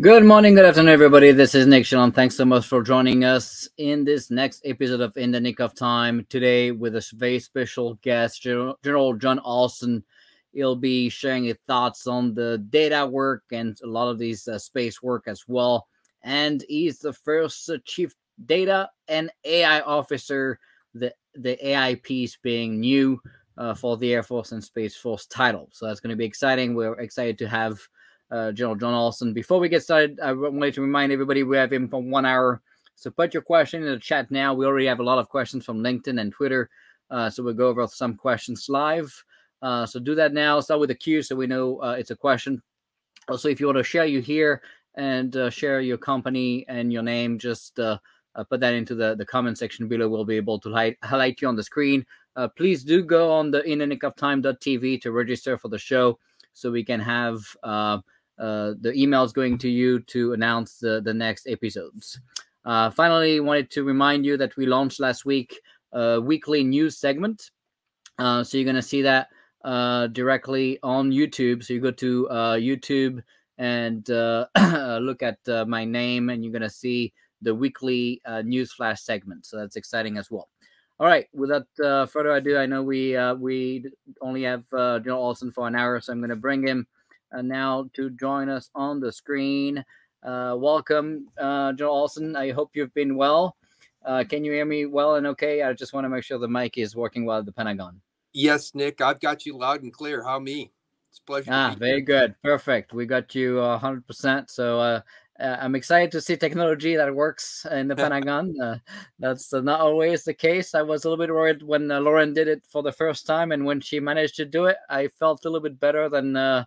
Good morning, good afternoon, everybody. This is Nic Chaillan. Thanks so much for joining us in this next episode of In the Nic of Time today with a very special guest, General, John Olson. He'll be sharing his thoughts on the data work and a lot of these uh, space work as well. And he's the first uh, chief data and AI officer, the, the AI piece being new uh, for the Air Force and Space Force title. So that's going to be exciting. We're excited to have uh, General John Olson. Before we get started, I wanted to remind everybody we have him for one hour. So put your question in the chat now. We already have a lot of questions from LinkedIn and Twitter. Uh, so we'll go over some questions live. Uh, so do that now. Start with a Q so we know uh, it's a question. Also, if you want to share you here and uh, share your company and your name, just uh, uh, put that into the, the comment section below. We'll be able to highlight, highlight you on the screen. Please do go on the inthenickofTime.tv to register for the show so we can have uh, uh, the emails going to you to announce the, the next episodes. Uh, finally, wanted to remind you that we launched last week a weekly news segment. Uh, so you're going to see that uh, directly on YouTube. So you go to uh, YouTube and uh, look at uh, my name, and you're going to see the weekly uh, news flash segment. So that's exciting as well. All right. Without uh, further ado, I know we uh, we only have uh, Olson for an hour, so I'm going to bring him uh, now to join us on the screen. Uh, welcome, uh, Joe Olson. I hope you've been well. Uh, can you hear me well and okay? I just want to make sure the mic is working well at the Pentagon. Yes, Nick, I've got you loud and clear. How me? It's pleasure. Ah, very good. Perfect. We got you 100%. So uh, uh, I'm excited to see technology that works in the Pentagon. Uh, that's uh, not always the case. I was a little bit worried when uh, Lauren did it for the first time, and when she managed to do it, I felt a little bit better than uh,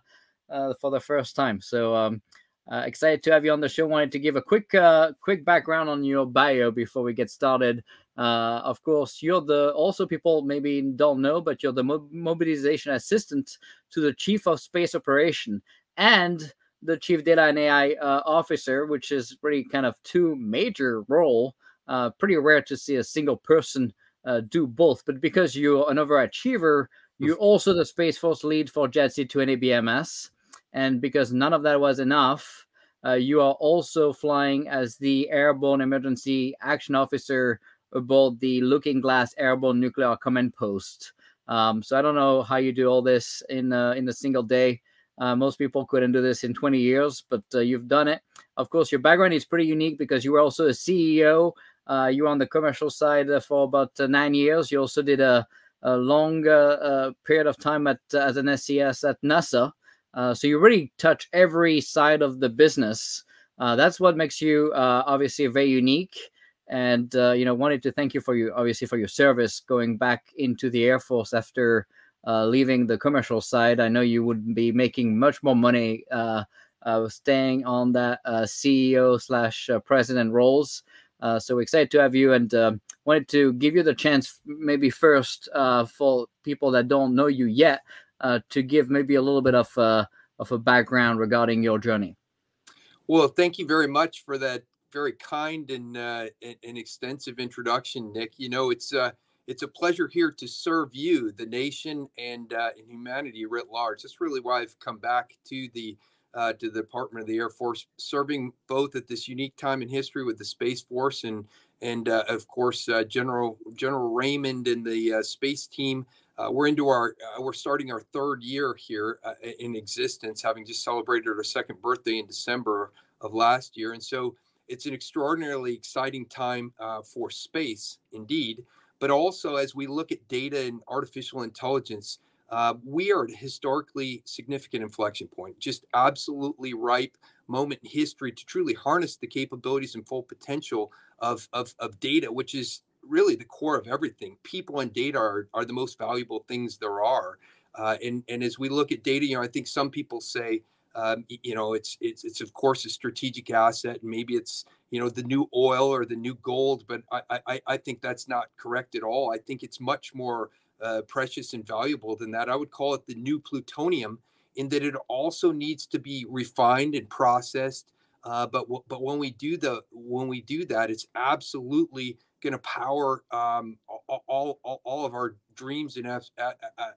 for the first time. So um, uh, excited to have you on the show. Wanted to give a quick uh, quick background on your bio before we get started. Uh, of course, you're the also people maybe don't know, but you're the mo- mobilization assistant to the chief of space operation and the chief data and AI uh, officer, which is really kind of two major role. Uh, pretty rare to see a single person do both, but because you're an overachiever, you're also the Space Force lead for JADC2 and ABMS. And because none of that was enough, uh, you are also flying as the Airborne Emergency Action Officer aboard the Looking Glass Airborne Nuclear Command Post. Um, so I don't know how you do all this in uh, in a single day. Uh, most people couldn't do this in 20 years, but uh, you've done it. Of course, your background is pretty unique because you were also a CEO. Uh, you were on the commercial side uh, for about nine years. You also did a, a long period of time at as an SES at NASA. Uh, so you really touch every side of the business. Uh, that's what makes you uh, obviously very unique. And uh, you know, wanted to thank you for you obviously for your service going back into the Air Force after uh, leaving the commercial side. I know you would be making much more money staying on that CEO slash president roles. Uh, so excited to have you and uh, wanted to give you the chance maybe first uh, for people that don't know you yet uh, to give maybe a little bit of uh, of a background regarding your journey. Well, thank you very much for that very kind and uh, and extensive introduction, Nick. You know, it's uh, it's a pleasure here to serve you, the nation, and uh, and humanity writ large. That's really why I've come back to the uh, to the Department of the Air Force, serving both at this unique time in history with the Space Force and and uh, of course uh, General General Raymond and the uh, space team uh, we're into our uh, we're starting our third year here uh, in existence having just celebrated our second birthday in december of last year and so it's an extraordinarily exciting time uh, for space indeed but also as we look at data and artificial intelligence uh, we are at a historically significant inflection point just absolutely ripe moment in history to truly harness the capabilities and full potential of, of, of data which is really the core of everything. People and data are, are the most valuable things there are. Uh, and, and as we look at data, you know, I think some people say, um, you know, it's, it's, it's of course a strategic asset and maybe it's, you know, the new oil or the new gold, but I, I, I think that's not correct at all. I think it's much more uh, precious and valuable than that. I would call it the new plutonium in that it also needs to be refined and processed. Uh, but but when we do the when we do that, it's absolutely going to power um, all, all, all of our dreams and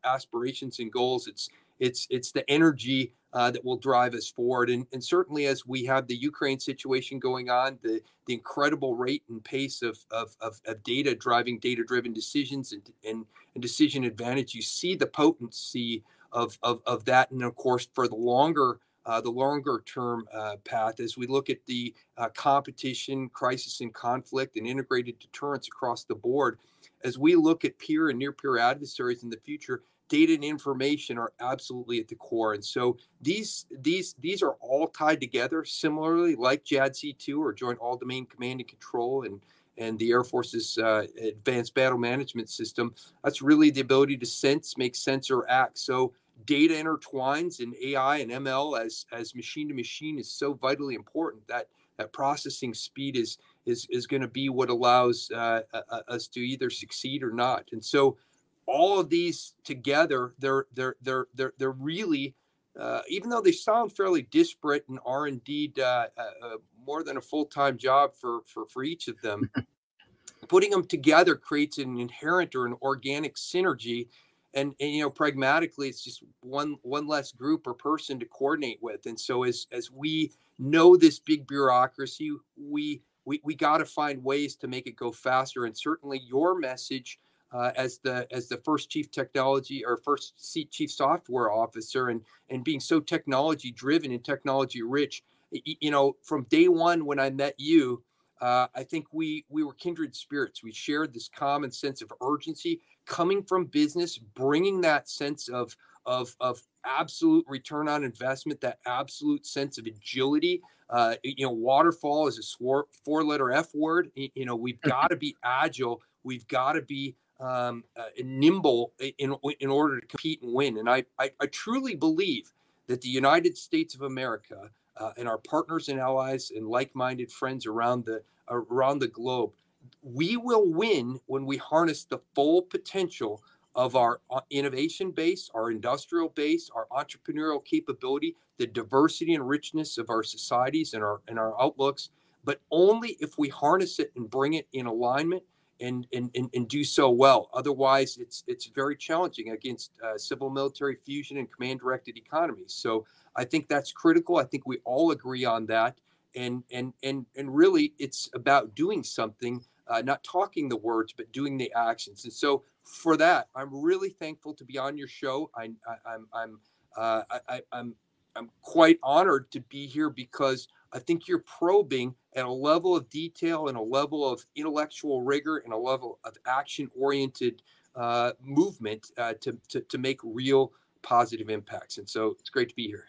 aspirations and goals. It's it's it's the energy uh, that will drive us forward. And, and certainly, as we have the Ukraine situation going on, the, the incredible rate and pace of, of, of, of data driving data driven decisions and, and, and, decision advantage, you see the potency of, of, of that. And of course, for the longer the longer term uh, path as we look at the uh, competition, crisis, and conflict and integrated deterrence across the board. As we look at peer and near peer adversaries in the future, data and information are absolutely at the core. And so these these these are all tied together similarly, like JADC2 or Joint All Domain Command and Control and and the Air Force's uh, advanced battle management system. That's really the ability to sense, make sense, or act. So data intertwines in AI and ML as as machine to machine is so vitally important that that processing speed is is is going to be what allows uh, uh, us to either succeed or not. And so all of these together, they're they're they're they're they're really, uh, even though they sound fairly disparate and are indeed uh, uh, uh more than a full time job for for for each of them, putting them together creates an inherent or an organic synergy. And, and you know pragmatically it's just one one less group or person to coordinate with. And so as as we know this big bureaucracy we we, we got to find ways to make it go faster. And certainly your message uh, as the as the first chief technology or first chief software officer and and being so technology driven and technology rich you know from day one when i met you uh, i think we we were kindred spirits. We shared this common sense of urgency coming from business bringing that sense of of of absolute return on investment that absolute sense of agility uh, you know waterfall is a four letter f word. You know we've got to be agile. We've got to be um, uh, nimble in, in order to compete and win. And I, I, I truly believe that the United States of America uh, and our partners and allies and like-minded friends around the around the globe, we will win when we harness the full potential of our uh, innovation base, our industrial base, our entrepreneurial capability, the diversity and richness of our societies and our and our outlooks, but only if we harness it and bring it in alignment and, and, and, and do so well. Otherwise, it's it's very challenging against uh, civil military fusion and command directed economies. So I think that's critical. I think we all agree on that. And and and and really, it's about doing something, uh, not talking the words, but doing the actions. And so for that, I'm really thankful to be on your show. I, I'm I'm uh, I, I'm I'm quite honored to be here because I think you're probing at a level of detail and a level of intellectual rigor and a level of action oriented uh, movement uh, to, to, to make real positive impacts. And so it's great to be here.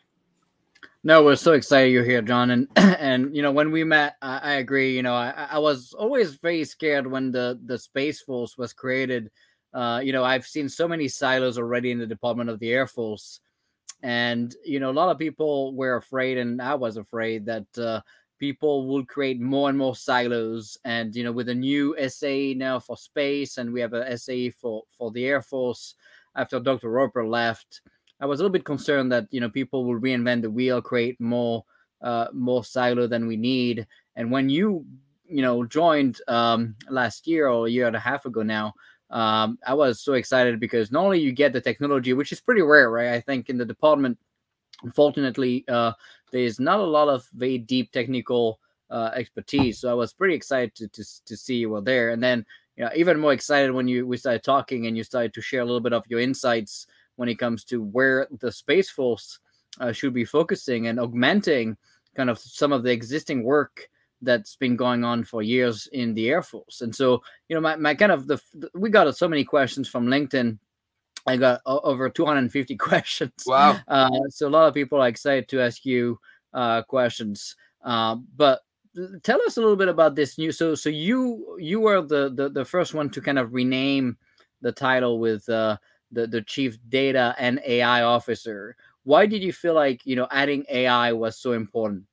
No, we're so excited you're here, John. And and you know when we met, I, I agree. You know, I, I was always very scared when the the Space Force was created. Uh, you know, I've seen so many silos already in the Department of the Air Force and you know a lot of people were afraid and i was afraid that uh, people will create more and more silos and you know with a new SAE now for space and we have a SAE for for the air force after dr roper left i was a little bit concerned that you know people will reinvent the wheel create more uh, more silo than we need and when you you know joined um, last year or a year and a half ago now um, I was so excited because not only you get the technology, which is pretty rare, right? I think in the department, unfortunately, uh, there's not a lot of very deep technical uh, expertise. So I was pretty excited to, to, to see you were there. And then, you know, even more excited when you we started talking and you started to share a little bit of your insights when it comes to where the Space Force uh, should be focusing and augmenting kind of some of the existing work that's been going on for years in the Air Force. And so, you know, my, my kind of the, we got so many questions from LinkedIn. I got over 250 questions. Wow. Uh, so a lot of people are excited to ask you uh, questions. Uh, but tell us a little bit about this new. So, so you you were the the, the first one to kind of rename the title with uh, the the chief data and AI officer. Why did you feel like you know adding AI was so important?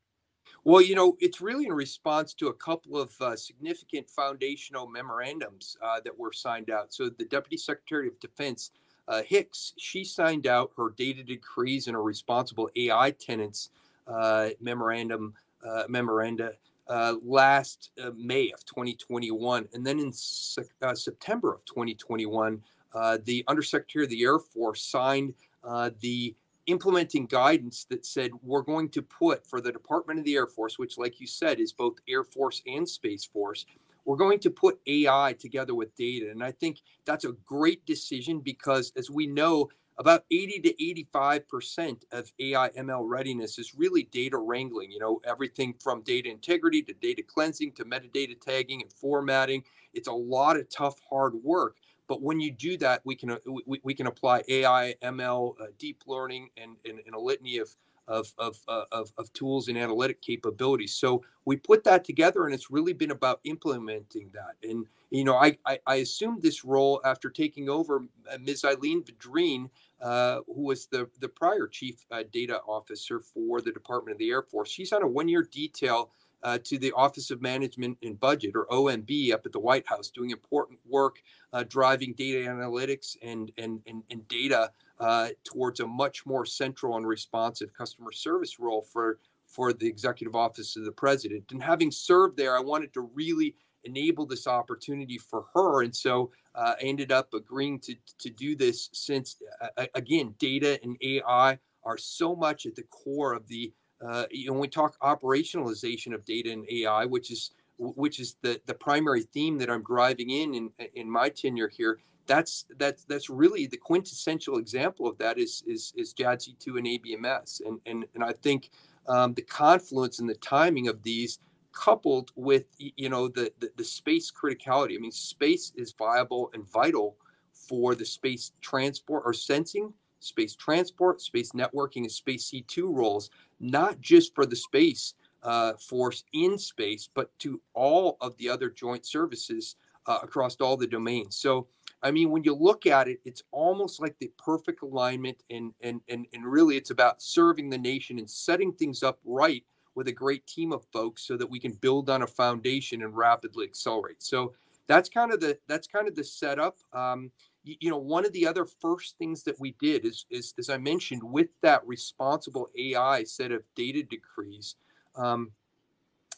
Well, you know, it's really in response to a couple of uh, significant foundational memorandums uh, that were signed out. So, the Deputy Secretary of Defense, uh, Hicks, she signed out her data decrees and her responsible AI tenants uh, memorandum uh, memoranda uh, last May of 2021, and then in se- September of 2021, Uh, the Undersecretary of the Air Force signed uh, the implementing guidance that said we're going to put for the Department of the Air Force, which, like you said, is both Air Force and Space Force, we're going to put AI together with data. And I think that's a great decision because, as we know, about 80 to 85% of AI ML readiness is really data wrangling, you know, everything from data integrity to data cleansing to metadata tagging and formatting. It's a lot of tough, hard work. But when you do that, we can uh, we, we can apply AI, ML, uh, deep learning, and, and, and, a litany of of, of, uh, of, of tools and analytic capabilities. So we put that together, and it's really been about implementing that. And you know, I I, I assumed this role after taking over uh, Ms. Eileen Vidrine, uh, who was the the prior chief uh, data officer for the Department of the Air Force. She's on a one year detail uh, to the Office of Management and Budget, or OMB, up at the White House, doing important work uh, driving data analytics and, and, and, and data uh, towards a much more central and responsive customer service role for, for the Executive Office of the President. And having served there, I wanted to really enable this opportunity for her. And so uh, I ended up agreeing to, to do this since, uh, again, data and AI are so much at the core of the uh, you know, when we talk operationalization of data and AI, which is which is the the primary theme that I'm driving in in, in my tenure here. That's that's that's really the quintessential example of that is is is JADC2 and ABMS, and and and I think um, the confluence and the timing of these coupled with you know the, the, the space criticality. I mean, space is viable and vital for the space transport or sensing space transport, space networking, and space C2 roles, not just for the space uh, force in space, but to all of the other joint services uh, across all the domains. So, I mean, when you look at it, it's almost like the perfect alignment, and and and and really, it's about serving the nation and setting things up right with a great team of folks, so that we can build on a foundation and rapidly accelerate. So that's kind of the that's kind of the setup. Um, you, know, one of the other first things that we did is, is as I mentioned, with that responsible AI set of data decrees. Um,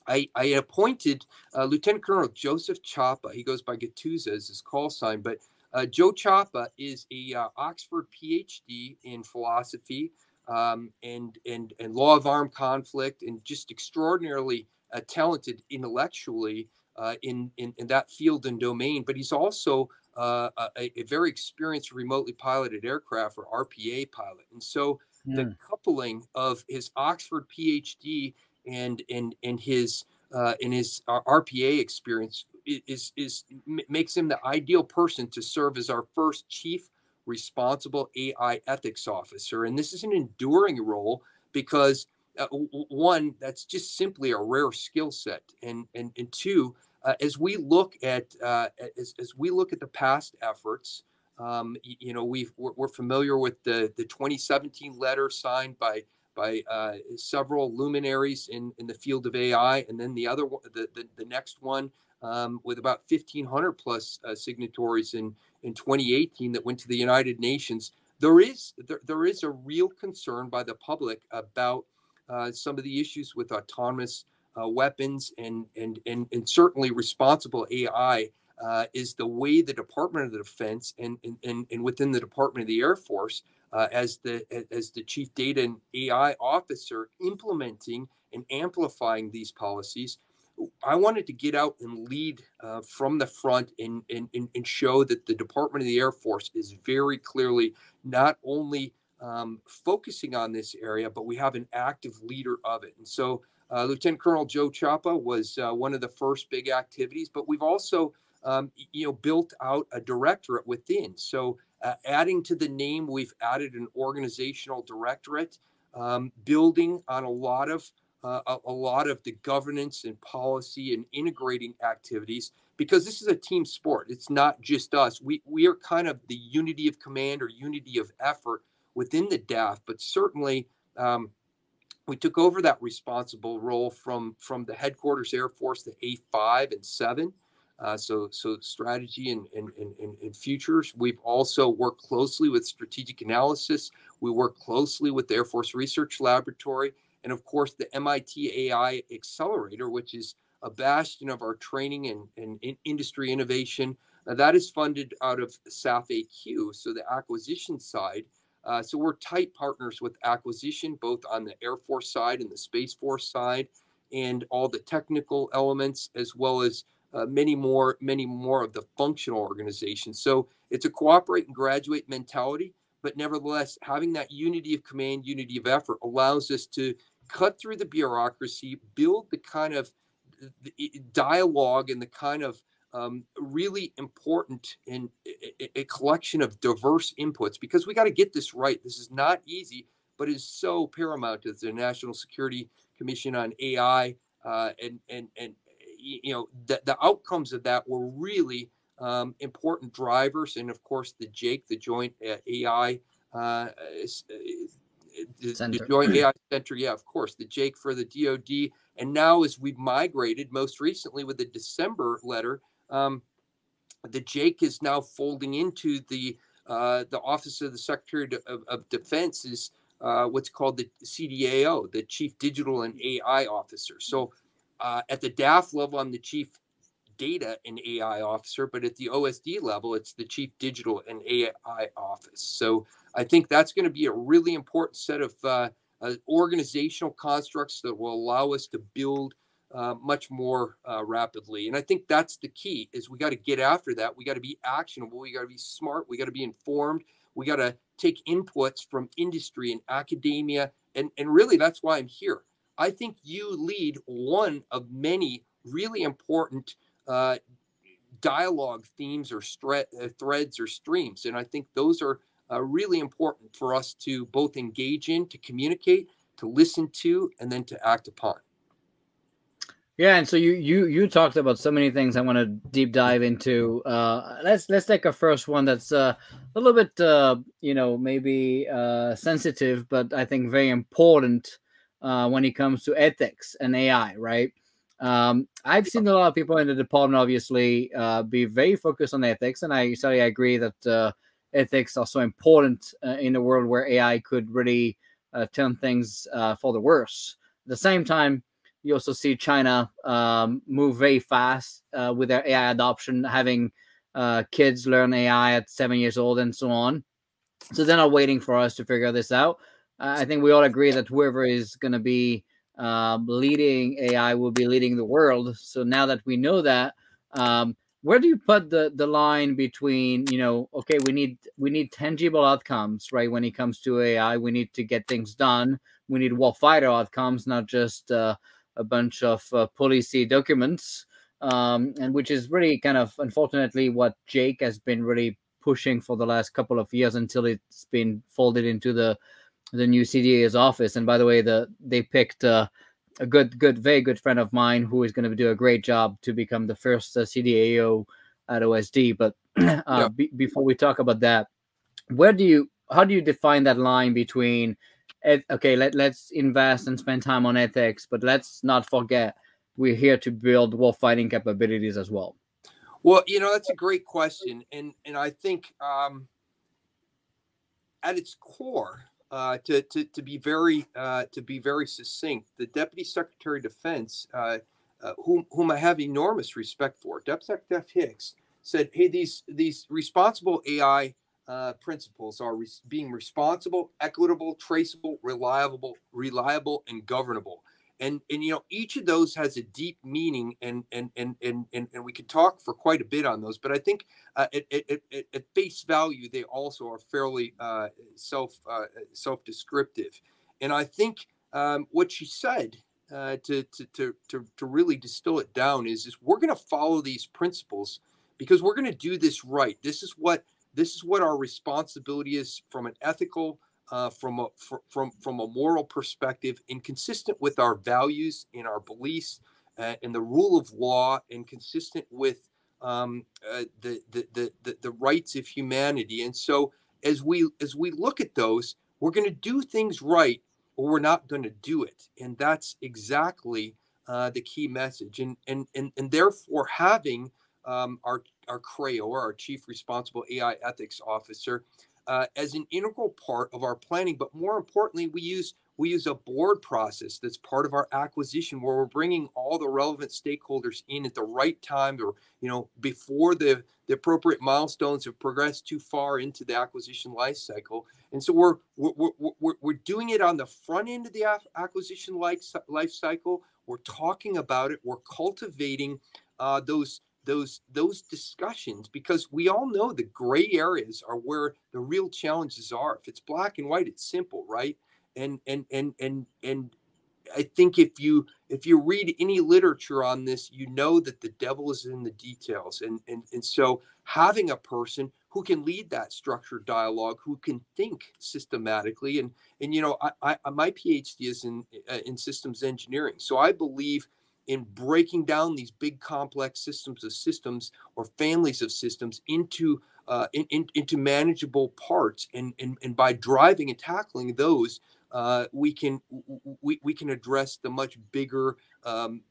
I, I, appointed uh, Lieutenant Colonel Joseph Chapa. He goes by Gattusa as his call sign, but uh, Joe Chapa is a uh, Oxford PhD in philosophy um, and and and law of armed conflict, and just extraordinarily uh, talented intellectually uh, in, in in that field and domain. But he's also uh, a, a, very experienced remotely piloted aircraft or RPA pilot. And so the hmm. coupling of his Oxford PhD and and and his uh, and his uh, RPA experience is is makes him the ideal person to serve as our first chief responsible AI ethics officer. And this is an enduring role because uh, one, that's just simply a rare skill set, and and and two, uh, as we look at uh, as, as we look at the past efforts, um, you, you, know we we're, we're, familiar with the the 2017 letter signed by by uh, several luminaries in, in the field of AI, and then the other the the, the next one um, with about 1,500 plus uh, signatories in in 2018 that went to the United Nations. There is there, there is a real concern by the public about uh, some of the issues with autonomous uh, weapons and, and, and, and certainly responsible AI uh, is the way the Department of the Defense and, and, and within the Department of the Air Force, uh, as the as the chief data and AI officer, implementing and amplifying these policies. I wanted to get out and lead uh, from the front and, and, and show that the Department of the Air Force is very clearly not only um, focusing on this area, but we have an active leader of it. And so uh, Lieutenant Colonel Joe Chapa was uh, one of the first big activities, but we've also, um, you know, built out a directorate within. So, uh, adding to the name, we've added an organizational directorate, um, building on a lot of uh, a, a, lot of the governance and policy and integrating activities because this is a team sport. It's not just us. We we are kind of the unity of command or unity of effort within the DAF, but certainly. Um, we took over that responsible role from from the headquarters Air Force, the A5 and 7. Uh, so, so strategy and, and, and, and futures. We've also worked closely with strategic analysis. We work closely with the Air Force Research Laboratory, and of course the MIT AI Accelerator, which is a bastion of our training and, and, industry innovation. Now, that is funded out of SAF AQ, so the acquisition side Uh, so we're tight partners with acquisition, both on the Air Force side and the Space Force side, and all the technical elements, as well as uh, many more, many more of the functional organizations. So it's a cooperate and graduate mentality, but nevertheless, having that unity of command, unity of effort allows us to cut through the bureaucracy, build the kind of dialogue and the kind of um, really important in a, a collection of diverse inputs because we got to get this right. This is not easy, but is so paramount to the National Security Commission on AI uh, and and and you know the, the outcomes of that were really um, important drivers, and of course the JAIC, the Joint uh, AI. Uh, the, the, Joint AI Center, yeah, of course, the JAIC for the DoD, and now as we've migrated, most recently with the December letter, um, the JAIC is now folding into the uh, the Office of the Secretary of, of Defense is uh, what's called the CDAO, the Chief Digital and AI Officer. So uh, at the DAF level, I'm the Chief Data and AI Officer, but at the OSD level, it's the Chief Digital and AI Office. So I think that's going to be a really important set of uh, uh, organizational constructs that will allow us to build uh, much more uh, rapidly. And I think that's the key is we got to get after that. We got to be actionable. We got to be smart. We got to be informed. We got to take inputs from industry and academia. And, and really, that's why I'm here. I think you lead one of many really important uh, dialogue themes or stre- uh, threads or streams. And I think those are uh, really important for us to both engage in, to communicate, to listen to, and then to act upon. Yeah, and so you you you talked about so many things I want to deep dive into. Uh, let's let's take a first one that's uh, a little bit uh, you know maybe uh, sensitive, but I think very important uh, when it comes to ethics and AI. Right? Um, I've seen a lot of people in the department obviously uh, be very focused on ethics, and I certainly agree that uh, ethics are so important uh, in a world where AI could really uh, turn things uh, for the worse. At the same time you also see China um, move very fast uh, with their AI adoption, having uh, kids learn AI at seven years old and so on. So they're not waiting for us to figure this out. I think we all agree that whoever is going to be um, leading AI will be leading the world. So now that we know that, um, where do you put the the line between you know okay we need we need tangible outcomes right when it comes to AI we need to get things done we need warfighter outcomes not just uh, a bunch of uh, policy documents, um, and which is really kind of unfortunately what JAIC has been really pushing for the last couple of years until it's been folded into the the new CDA's office. And by the way, the they picked uh, a good, good, very good friend of mine who is going to do a great job to become the first uh, CDAO at OSD. But uh, yeah. b- before we talk about that, where do you how do you define that line between okay, let, let's invest and spend time on ethics, but let's not forget we're here to build war fighting capabilities as well. Well, you know, that's a great question. And, and I think um, at its core, uh, to, to, to be very uh, to be very succinct, the Deputy Secretary of Defense, uh, uh whom, whom I have enormous respect for, Deputy Secretary Hicks, said, "Hey, these these responsible AI uh, principles are re- being responsible, equitable, traceable, reliable, reliable, and governable. And and you know each of those has a deep meaning, and and and and and, and we could talk for quite a bit on those. But I think uh, at, face value, they also are fairly uh, self uh, self descriptive. And I think um, what she said uh, to, to, to, to, to really distill it down is, is we're going to follow these principles because we're going to do this right. This is what this is what our responsibility is from an ethical, uh, from a from from a moral perspective, and consistent with our values and our beliefs uh, and the rule of law, and consistent with um, uh, the, the, the the rights of humanity. And so, as we as we look at those, we're going to do things right, or we're not going to do it, and that's exactly uh, the key message. And and and and therefore, having um, our our CRAO, our Chief Responsible AI Ethics Officer, uh, as an integral part of our planning. But more importantly, we use we use a board process that's part of our acquisition where we're bringing all the relevant stakeholders in at the right time or you know before the the appropriate milestones have progressed too far into the acquisition life cycle And so we're we're, we're, we're doing it on the front end of the acquisition life, life cycle. We're talking about it. We're cultivating uh, those those those discussions because we all know the gray areas are where the real challenges are. If it's black and white, it's simple, right? And and and and and I think if you if you read any literature on this, you know that the devil is in the details. And and and so having a person who can lead that structured dialogue, who can think systematically, and and you know, I, I my PhD is in uh, in systems engineering, so I believe in breaking down these big complex systems of systems or families of systems into uh, in, in, into manageable parts. And, and and by driving and tackling those uh, we can we, we can address the much bigger um,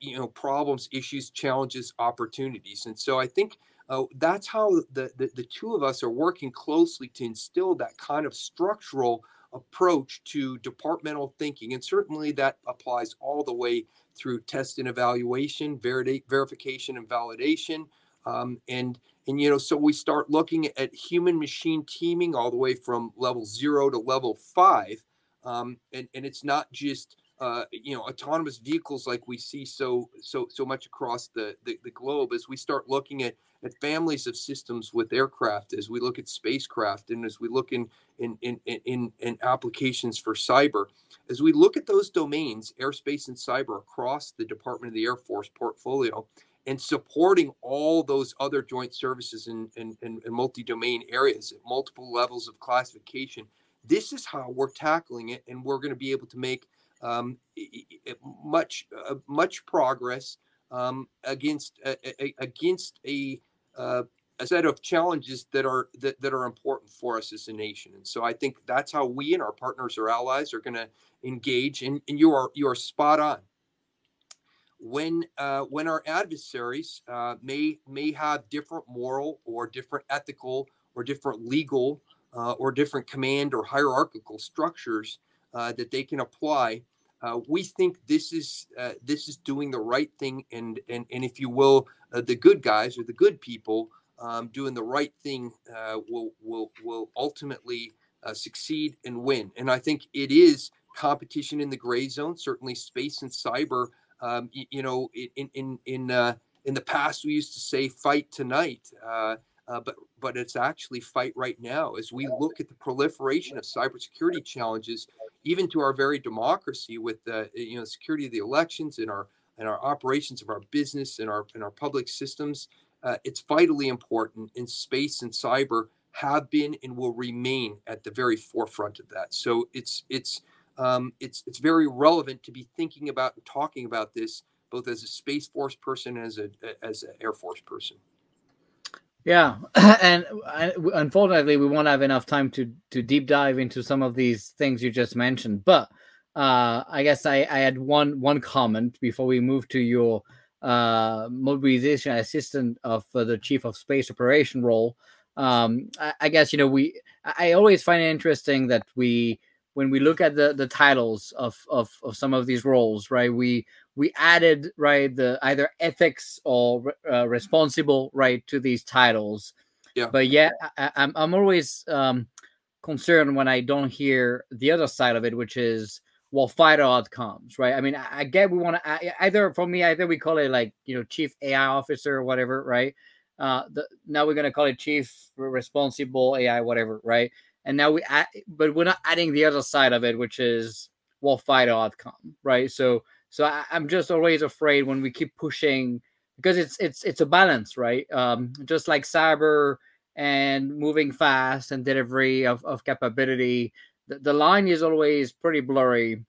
you know problems issues challenges opportunities. And so i think uh, that's how the, the, the two of us are working closely to instill that kind of structural approach to departmental thinking and certainly that applies all the way through test and evaluation ver- verification and validation um, and and you know, so we start looking at human machine teaming all the way from level zero to level five. Um, and, and it's not just uh, you know autonomous vehicles like we see so so so much across the, the, the globe as we start looking at at families of systems with aircraft as we look at spacecraft and as we look in in in in, in applications for cyber as we look at those domains airspace and cyber across the department of the air force portfolio and supporting all those other joint services in, in, in, in multi-domain areas at multiple levels of classification. This is how we're tackling it, and we're going to be able to make um, much uh, much progress um, against uh, against a uh, a set of challenges that are that, that are important for us as a nation. And so I think that's how we and our partners or allies are going to engage. And, and you are you are spot on when uh, when our adversaries uh, may may have different moral or different ethical or different legal uh, or different command or hierarchical structures that they can apply, uh, we think this is uh, this is doing the right thing and and and if you will, the good guys or the good people um, doing the right thing will will will ultimately succeed and win. And I think it is competition in the gray zone. Certainly, space and cyber um, you, you, know, in in in uh, in the past, we used to say "fight tonight," uh, uh, but but it's actually "fight right now." As we look at the proliferation of cybersecurity challenges, even to our very democracy, with the you know security of the elections and our and our operations of our business and our and our public systems, uh, it's vitally important. In space and cyber have been and will remain at the very forefront of that. So it's it's um, it's it's very relevant to be thinking about and talking about this both as a space force person and as a as an air force person. Yeah, and unfortunately, we won't have enough time to to deep dive into some of these things you just mentioned. But uh, I guess I, I had one one comment before we move to your uh, mobilization assistant of uh, the chief of space operation role. Um, I, I guess you know we. I always find it interesting that we when we look at the the titles of of, of some of these roles right we we added right the either ethics or uh, responsible right to these titles. Yeah. But yeah I, am I'm, I'm always um concerned when i don't hear the other side of it which is well fighter outcomes right? I mean i, I get we want to either for me either we call it like you know chief ai officer or whatever right? Uh the, now we're going to call it chief responsible ai whatever right and now we add, but we're not adding the other side of it, which is well fight outcome, right? So so I, am just always afraid when we keep pushing because it's it's it's a balance, right? Um, just like cyber and moving fast and delivery of, of capability, the, the line is always pretty blurry.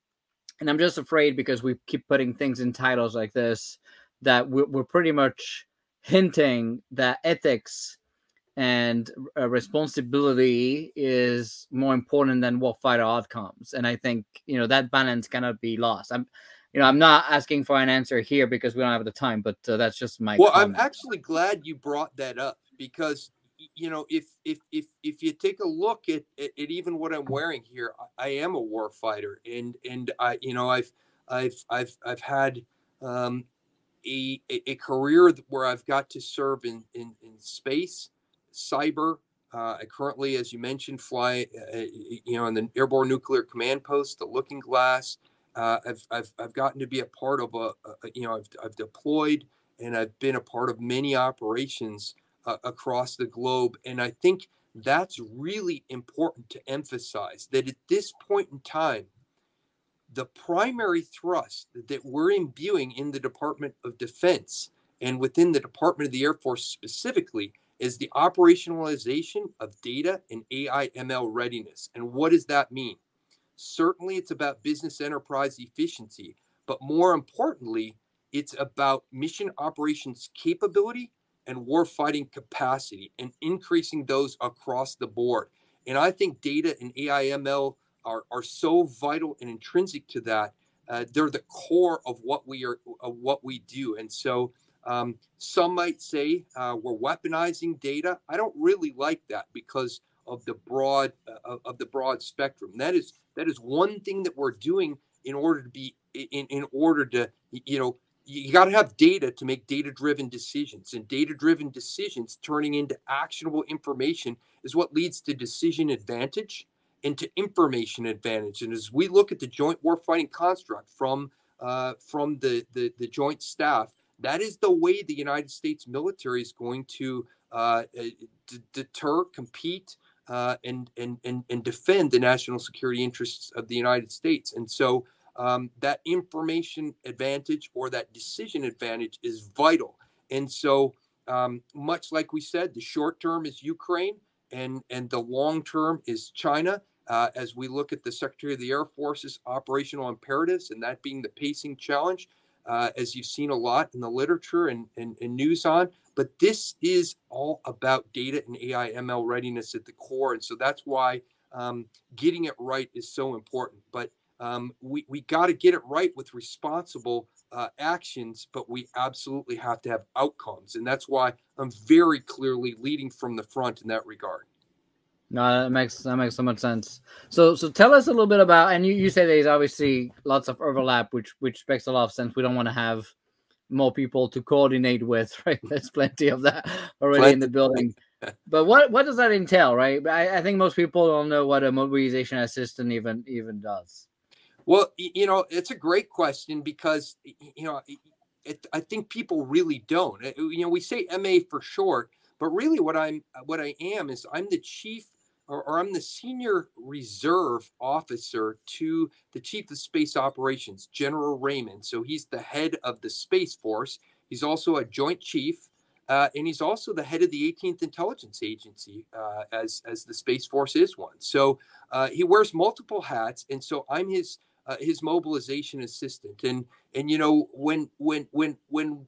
And I'm just afraid because we keep putting things in titles like this that we're, we're pretty much hinting that ethics and uh, responsibility is more important than what fighter outcomes and i think you know that balance cannot be lost i'm you know i'm not asking for an answer here because we don't have the time but uh, that's just my well comment. i'm actually glad you brought that up because you know if if if if you take a look at, at, at even what i'm wearing here I, I, am a war fighter and and i you know i've i've i've i've had um a, a career where I've got to serve in, in, in space, cyber, Uh, I currently, as you mentioned, fly, uh, you know, on the Airborne Nuclear Command Post, the Looking Glass. Uh, I've, I've, I've gotten to be a part of a, a, you know, I've, I've deployed and I've been a part of many operations uh, across the globe. And I think that's really important to emphasize that at this point in time, the primary thrust that we're imbuing in the Department of Defense and within the Department of the Air Force specifically is the operationalization of data and AI ML readiness. And what does that mean? Certainly, it's about business enterprise efficiency, but more importantly, it's about mission operations capability and warfighting capacity and increasing those across the board. And I think data and AI ML are, are so vital and intrinsic to that. Uh, they're the core of what we are of what we do. And so um, some might say uh, we're weaponizing data. I don't really like that because of the broad uh, of the broad spectrum. That is that is one thing that we're doing in order to be in, in order to you know you got to have data to make data driven decisions and data driven decisions turning into actionable information is what leads to decision advantage and to information advantage and as we look at the joint warfighting construct from uh, from the, the the joint staff that is the way the united states military is going to uh, uh d- deter compete uh, and, and and and defend the national security interests of the united states and so um, that information advantage or that decision advantage is vital. And so, um, much like we said, the short term is Ukraine and, and the long term is China. Uh, as we look at the Secretary of the Air Force's operational imperatives, and that being the pacing challenge, uh, as you've seen a lot in the literature and, and, and, news on. But this is all about data and AI ML readiness at the core. And so that's why um, getting it right is so important. But um, we we got to get it right with responsible uh, actions, but we absolutely have to have outcomes, and that's why I'm very clearly leading from the front in that regard. No, that makes that makes so much sense. So so tell us a little bit about, and you, you say there's obviously lots of overlap, which which makes a lot of sense. We don't want to have more people to coordinate with, right? There's plenty of that already plenty. in the building. but what what does that entail, right? I, I think most people don't know what a mobilization assistant even even does. Well, you know, it's a great question because you know, it, I think people really don't. Uh, you know, we say MA for short, but really, what I'm what I am is I'm the chief or, or, I'm the senior reserve officer to the chief of space operations, General Raymond. So he's the head of the Space Force. He's also a joint chief, uh, and he's also the head of the 18th Intelligence Agency, uh, as as the Space Force is one. So uh, he wears multiple hats, and so I'm his uh, his mobilization assistant. And and you know when when when when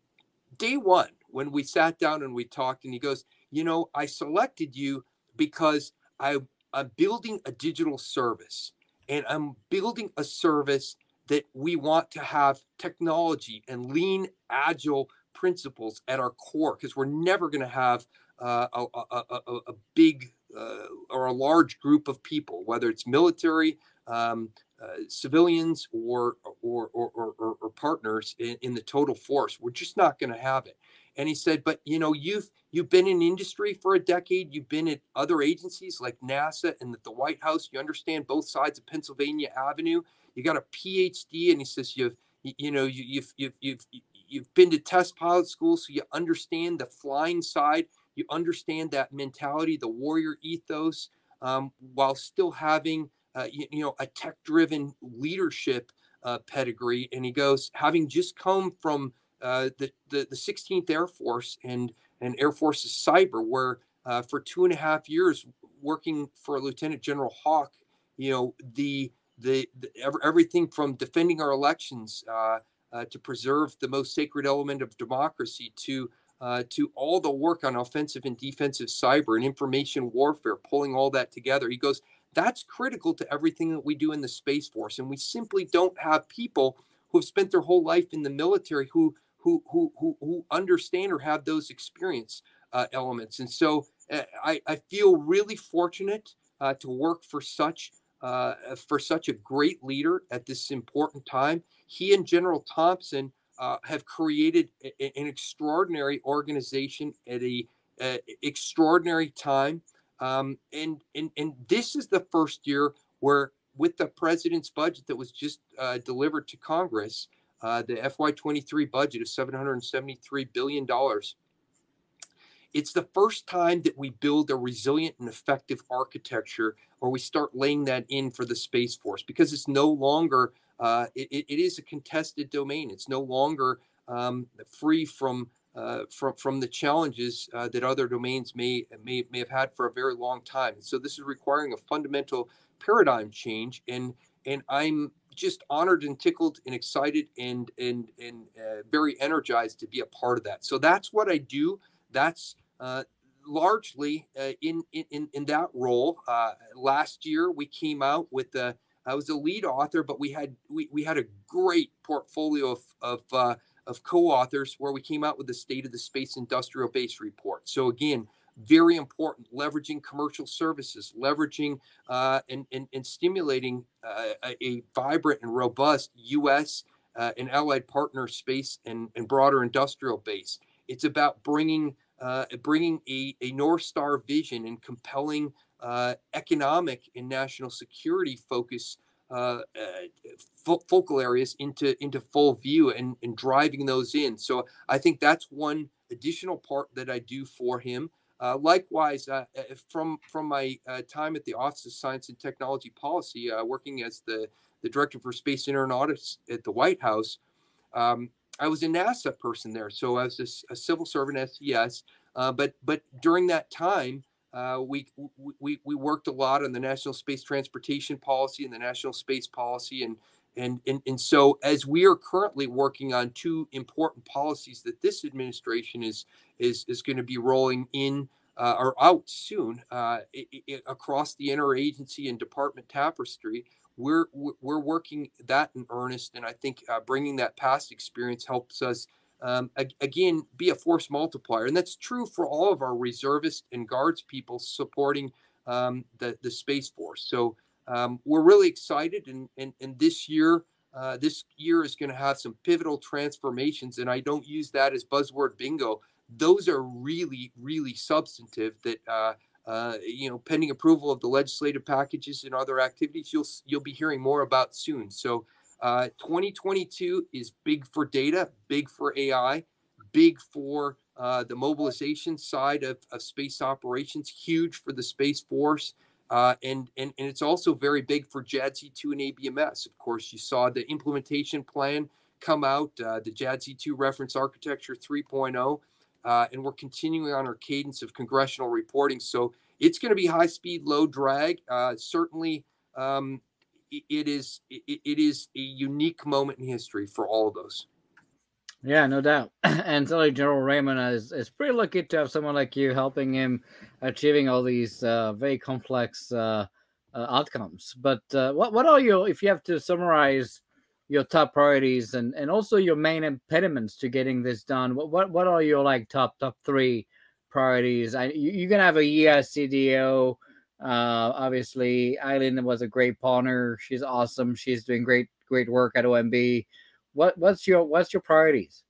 day one when we sat down and we talked, and he goes, you know, I selected you because I I'm building a digital service, and I'm building a service that we want to have technology and lean agile principles at our core because we're never going to have uh, a, a, a, a, big uh, or a large group of people, whether it's military, um, uh, civilians or or, or, or, or partners in, in, the total force. We're just not going to have it. And he said, but you know, you've you've been in industry for a decade. You've been at other agencies like NASA and at the White House. You understand both sides of Pennsylvania Avenue. You got a PhD, and he says you've you know you, you've you've you've you've been to test pilot school, so you understand the flying side. You understand that mentality, the warrior ethos, um, while still having uh, you, you, know, a tech driven leadership uh, pedigree. And he goes, having just come from uh, the, the, the 16th Air Force and, and Air Force's cyber, where uh, for two and a half years working for Lieutenant General Haugh, you know, the, the, the everything from defending our elections uh, uh, to preserve the most sacred element of democracy to uh, to all the work on offensive and defensive cyber and information warfare, pulling all that together. He goes, that's critical to everything that we do in the Space Force. And we simply don't have people who have spent their whole life in the military who who who who, who understand or have those experience uh, elements. And so uh, I, I feel really fortunate uh, to work for such uh, for such a great leader at this important time. He and General Thompson uh, have created a, an extraordinary organization at a, a extraordinary time Um, and, and, and this is the first year where, with the president's budget that was just uh, delivered to Congress, uh, the FY23 budget of $773 billion, it's the first time that we build a resilient and effective architecture or we start laying that in for the Space Force because it's no longer, uh, it, it is a contested domain. It's no longer um, free from uh, from from the challenges uh, that other domains may, may may have had for a very long time. So this is requiring a fundamental paradigm change, and and I'm just honored and tickled and excited and and and uh, very energized to be a part of that. So that's what I do. That's uh, largely uh, in, in in that role. Uh, last year we came out with the I was a lead author, but we had we, we had a great portfolio of of of co-authors where we came out with the state of the space industrial base report. So again, very important, leveraging commercial services, leveraging uh, and, and, and, stimulating uh, a, vibrant and robust U.S. Uh, and allied partner space and, and broader industrial base. It's about bringing uh, bringing a, a North Star vision and compelling uh, economic and national security focus uh, uh focal areas into into full view and, and driving those in. So I think that's one additional part that I do for him. Uh, likewise, uh, uh from from my uh, time at the Office of Science and Technology Policy, uh, working as the the director for space aeronautics at the White House, um, I was a NASA person there. So I was a, a civil servant SES. but but during that time, uh, we, we, we worked a lot on the national space transportation policy and the national space policy. And, and, and, and so as we are currently working on two important policies that this administration is, is, is going to be rolling in uh, or out soon uh, it, it, across the interagency and department tapestry, we're, we're working that in earnest. And I think uh, bringing that past experience helps us um, again, be a force multiplier. And that's true for all of our reservists and guards people supporting um, the, the Space Force. So um, we're really excited. And, and, and this year, uh, this year is going to have some pivotal transformations. And I don't use that as buzzword bingo. Those are really, really substantive that, uh, uh, you know, pending approval of the legislative packages and other activities, you'll, you'll be hearing more about soon. So uh, 2022 is big for data, big for AI, big for uh, the mobilization side of, of, space operations, huge for the Space Force. Uh, and, and, and it's also very big for JADC2 and ABMS. Of course, you saw the implementation plan come out, uh, the JADC2 Reference Architecture 3.0, uh, and we're continuing on our cadence of congressional reporting. So it's going to be high speed, low drag. Uh, certainly, um, it is it, it is a unique moment in history for all of those. Yeah, no doubt. And certainly General Raymond is, is pretty lucky to have someone like you helping him achieving all these uh, very complex uh, uh, outcomes. But uh, what what are your if you have to summarize your top priorities and, and also your main impediments to getting this done? What what, what are your like top top three priorities? I, you, you're gonna have a year CDO uh, obviously, Eileen was a great partner. She's awesome. She's doing great, great work at OMB. What, what's your, what's your priorities?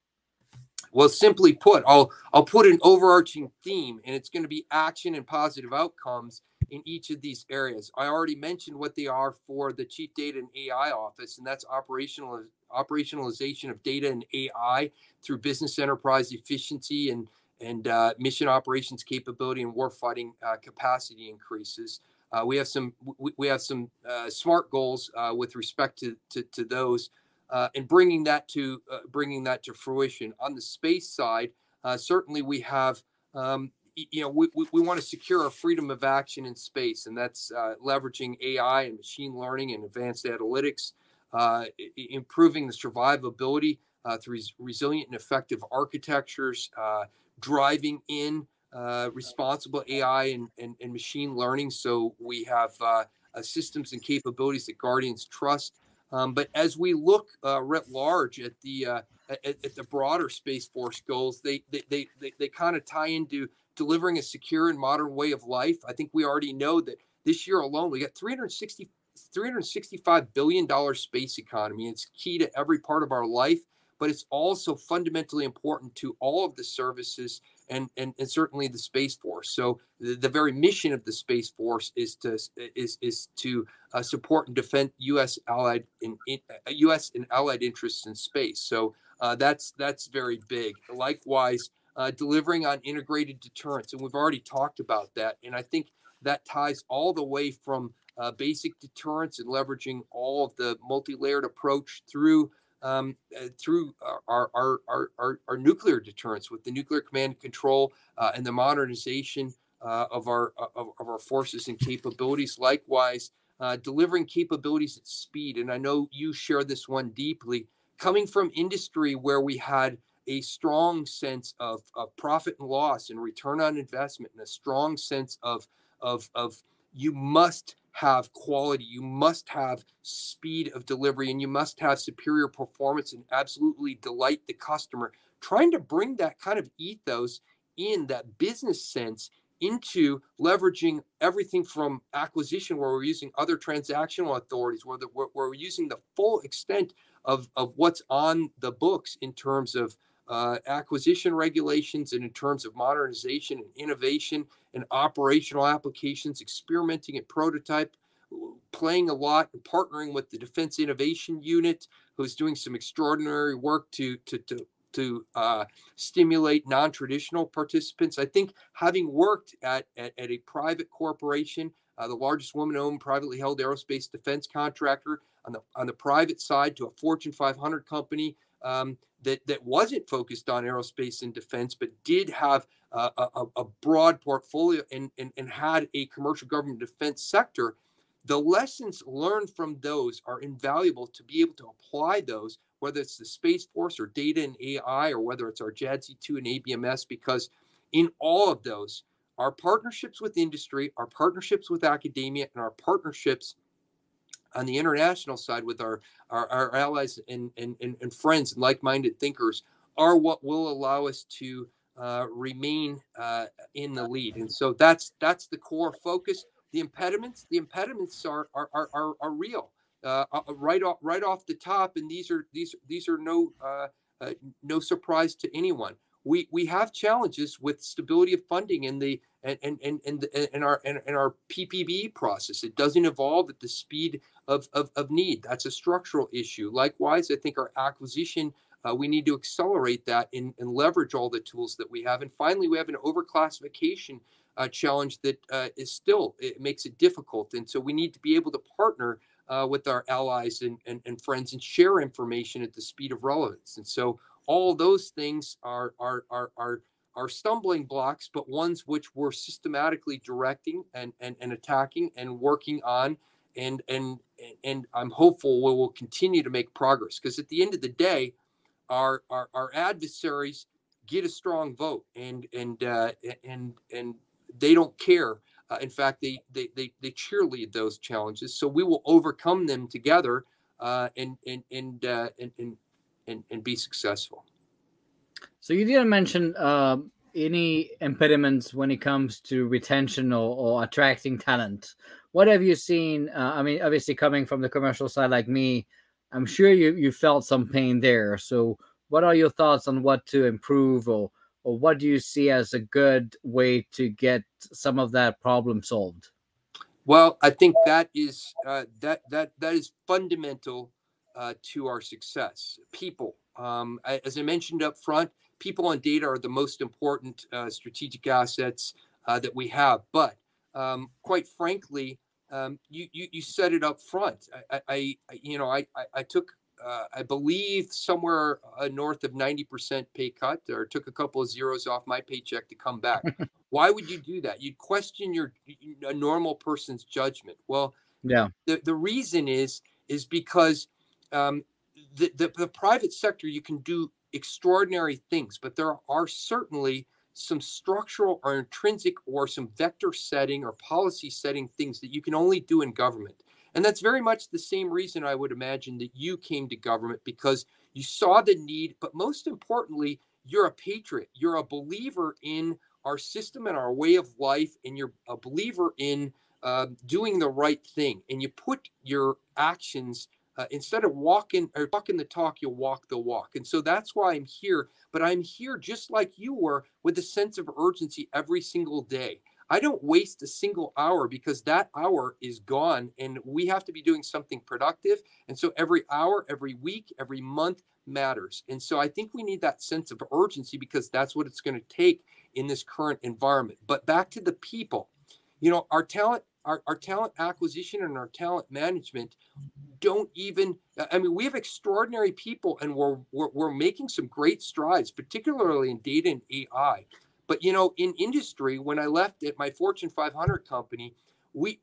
Well, simply put, I'll I'll put an overarching theme, and it's going to be action and positive outcomes in each of these areas. I already mentioned what they are for the Chief Data and AI Office, and that's operational operationalization of data and AI through business enterprise efficiency and and uh, mission operations capability and warfighting uh, capacity increases. Uh, we have some we, we have some uh, smart goals uh, with respect to to, to those, uh, and bringing that to bringing that to fruition. On the space side, certainly we have. Um, you know, we, we, we, want to secure our freedom of action in space, and that's leveraging AI and machine learning and advanced analytics, improving the survivability through resilient and effective architectures, driving in uh, responsible AI and, and, and, machine learning. So we have uh, uh, systems and capabilities that Guardians trust. Um, but as we look uh, writ large at the uh, at, at, the broader Space Force goals, they they, they, they, they kind of tie into delivering a secure and modern way of life. I think we already know that this year alone, we got 360, $365 billion space economy. It's key to every part of our life but it's also fundamentally important to all of the services and and, and certainly the Space Force. So the, the very mission of the Space Force is to is is to uh, support and defend U.S. allied in, in U.S. and allied interests in space. So uh, that's that's very big. Likewise, uh, delivering on integrated deterrence, and we've already talked about that. And I think that ties all the way from uh, basic deterrence and leveraging all of the multi-layered approach through um, uh, through our, our, our, our, our nuclear deterrence with the nuclear command and control uh, and the modernization uh, of our of, of, our forces and capabilities. Likewise, uh, delivering capabilities at speed. And I know you share this one deeply. Coming from industry where we had a strong sense of, of profit and loss and return on investment, and a strong sense of of of you must have quality, you must have speed of delivery, and you must have superior performance and absolutely delight the customer. Trying to bring that kind of ethos in that business sense into leveraging everything from acquisition, where we're using other transactional authorities, where, the, where we're using the full extent of, of what's on the books in terms of uh, acquisition regulations and in terms of modernization and innovation and operational applications, experimenting and prototype, playing a lot and partnering with the Defense Innovation Unit, who's doing some extraordinary work to to to to uh, stimulate non-traditional participants. I think having worked at, at, at a private corporation, uh, the largest woman-owned privately held aerospace defense contractor on the on the private side to a Fortune 500 company um, that that wasn't focused on aerospace and defense, but did have a, a, a broad portfolio and, and and had a commercial government defense sector. The lessons learned from those are invaluable to be able to apply those, whether it's the Space Force or data and AI, or whether it's our JADC2 and ABMS, because in all of those, our partnerships with industry, our partnerships with academia, and our partnerships on the international side with our our, our allies and, and, and, and friends and like-minded thinkers are what will allow us to uh, remain uh, in the lead. And so that's that's the core focus. The impediments, the impediments are are, are, are real. Uh, right off right off the top, and these are these these are no uh, uh, no surprise to anyone we we have challenges with stability of funding in the and and and and, and our and, and, our PPB process. It doesn't evolve at the speed of, of, of need. That's a structural issue. Likewise, I think our acquisition. Uh, we need to accelerate that and, and, leverage all the tools that we have. And finally, we have an overclassification uh, challenge that uh, is still it makes it difficult. And so we need to be able to partner uh, with our allies and, and, and friends and share information at the speed of relevance. And so all those things are are are are are stumbling blocks, but ones which we're systematically directing and, and, and attacking and working on. And, and, and I'm hopeful we will continue to make progress because at the end of the day, our, our, our adversaries get a strong vote and, and, uh, and, and they don't care. Uh, in fact, they, they, they, they cheerlead those challenges. So we will overcome them together uh, and, and, and, uh, and, and, and, and be successful. So you didn't mention uh, any impediments when it comes to retention or, or attracting talent. What have you seen? Uh, I mean, obviously coming from the commercial side like me, I'm sure you you felt some pain there. So what are your thoughts on what to improve or or what do you see as a good way to get some of that problem solved? Well, I think that is uh, that that that is fundamental uh, to our success. People, um, as I mentioned up front, people and data are the most important uh, strategic assets uh, that we have. But um, quite frankly, um, you, you, you said it up front. I, I, I you know I I, I took uh, I believe somewhere uh, north of ninety percent pay cut, or took a couple of zeros off my paycheck to come back. Why would you do that? You'd question your a normal person's judgment. Well, yeah. The the reason is is because um, the, the, the private sector you can do extraordinary things, but there are certainly some structural or intrinsic or some vector setting or policy setting things that you can only do in government. And that's very much the same reason I would imagine that you came to government because you saw the need, but most importantly, you're a patriot. You're a believer in our system and our way of life, and you're a believer in uh, doing the right thing. And you put your actions uh, instead of walking or talking the talk, you'll walk the walk. And so that's why I'm here. But I'm here just like you were with a sense of urgency every single day. I don't waste a single hour because that hour is gone and we have to be doing something productive. And so every hour, every week, every month matters. And so I think we need that sense of urgency because that's what it's going to take in this current environment. But back to the people, you know, our talent our, our talent acquisition and our talent management don't even i mean we have extraordinary people and we're, we're, we're making some great strides particularly in data and ai but you know in industry when i left at my fortune 500 company we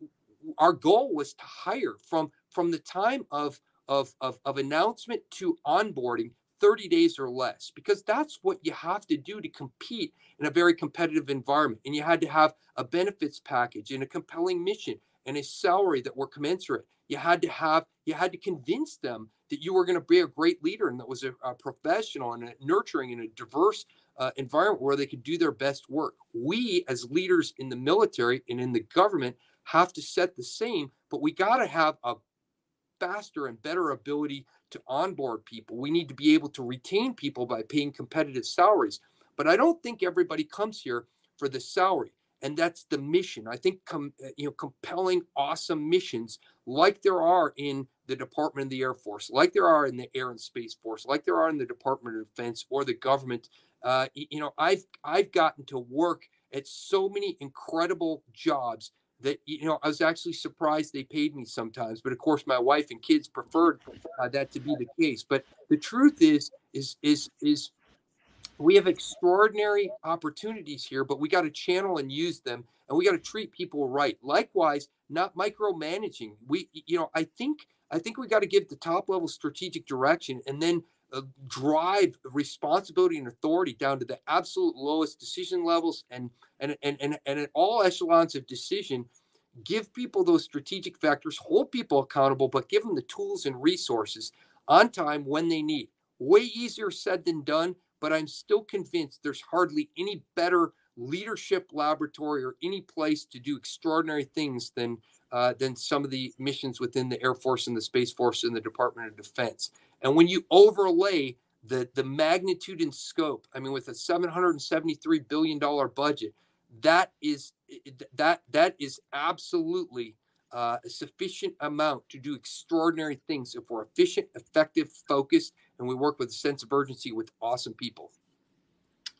our goal was to hire from from the time of of, of, of announcement to onboarding 30 days or less because that's what you have to do to compete in a very competitive environment and you had to have a benefits package and a compelling mission and a salary that were commensurate. You had to have you had to convince them that you were going to be a great leader and that was a, a professional and a nurturing and a diverse uh, environment where they could do their best work. We as leaders in the military and in the government have to set the same but we got to have a faster and better ability to onboard people. We need to be able to retain people by paying competitive salaries. But I don't think everybody comes here for the salary. And that's the mission. I think com, uh, you know compelling, awesome missions like there are in the Department of the Air Force, like there are in the Air and Space Force, like there are in the Department of Defense or the government. Uh, you know, I've I've gotten to work at so many incredible jobs that you know i was actually surprised they paid me sometimes but of course my wife and kids preferred uh, that to be the case. But the truth is is is is we have extraordinary opportunities here but we got to channel and use them and we got to treat people right. Likewise not micromanaging. We you know i think i think we got to give the top level strategic direction and then drive responsibility and authority down to the absolute lowest decision levels and and and and, and at all echelons of decision. Give people those strategic factors hold people accountable but give them the tools and resources on time when they need. Way easier said than done but i'm still convinced there's hardly any better leadership laboratory or any place to do extraordinary things than uh, than some of the missions within the air force and the space force and the department of defense and when you overlay the, the magnitude and scope, I mean, with a $773 billion budget, that is that that is absolutely uh, a sufficient amount to do extraordinary things if we're efficient, effective, focused, and we work with a sense of urgency with awesome people.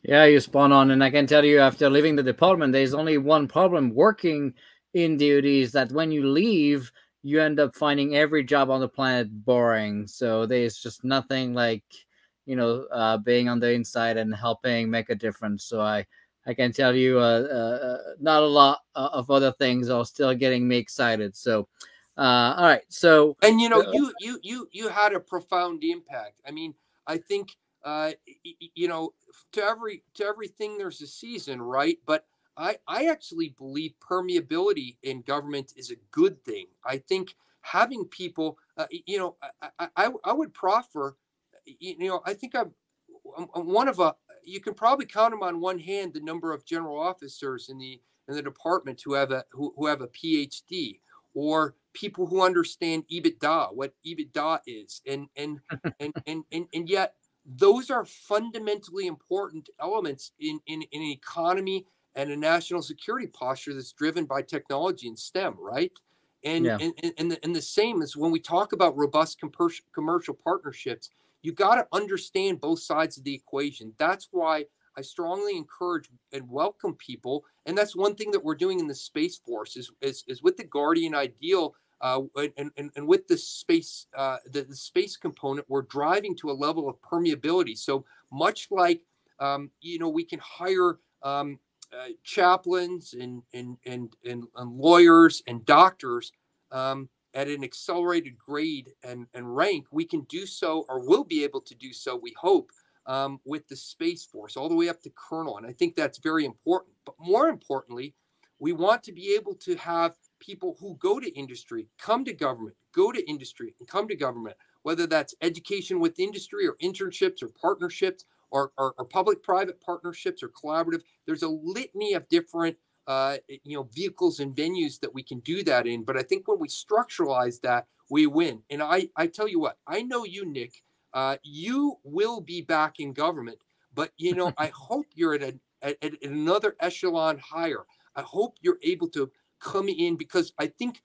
Yeah, you spawn on, and I can tell you, after leaving the department, there's only one problem working in duties that when you leave, you end up finding every job on the planet boring. So there's just nothing like, you know, uh, being on the inside and helping make a difference. So I, I can tell you, uh, uh, not a lot uh, of other things are still getting me excited. So, uh, all right. So, and you know, uh, you you you you had a profound impact. I mean, I think, you know, to every to everything there's a season, right? But I, I actually believe permeability in government is a good thing. I think having people, uh, you know, I, I, I would proffer, you know, I think I'm, I'm one of a, you can probably count them on one hand the number of general officers in the in the department who have a who, who have a PhD or people who understand EBITDA, what EBITDA is, and and and, and and and yet those are fundamentally important elements in in, in an economy and a national security posture that's driven by technology and STEM, right? And yeah. and, and, the, and the same is when we talk about robust commercial commercial partnerships, you got to understand both sides of the equation. That's why I strongly encourage and welcome people, and that's one thing that we're doing in the Space Force is is, is with the Guardian Ideal. Uh, and, and, and with the space uh, the, the space component, we're driving to a level of permeability. So much like um, you know, we can hire um, uh, chaplains and, and, and, and, lawyers and doctors um, at an accelerated grade and, and rank, we can do so or will be able to do so, we hope, um, with the Space Force all the way up to colonel. And I think that's very important. But more importantly, we want to be able to have people who go to industry, come to government, go to industry, and come to government, whether that's education with industry or internships or partnerships or, or, or public-private partnerships or collaborative. There's a litany of different uh, you know vehicles and venues that we can do that in. But I think when we structuralize that, we win. And I, I tell you what, I know you, Nic. Uh, you will be back in government, but you know, I hope you're at, a, at, at another echelon higher. I hope you're able to come in because I think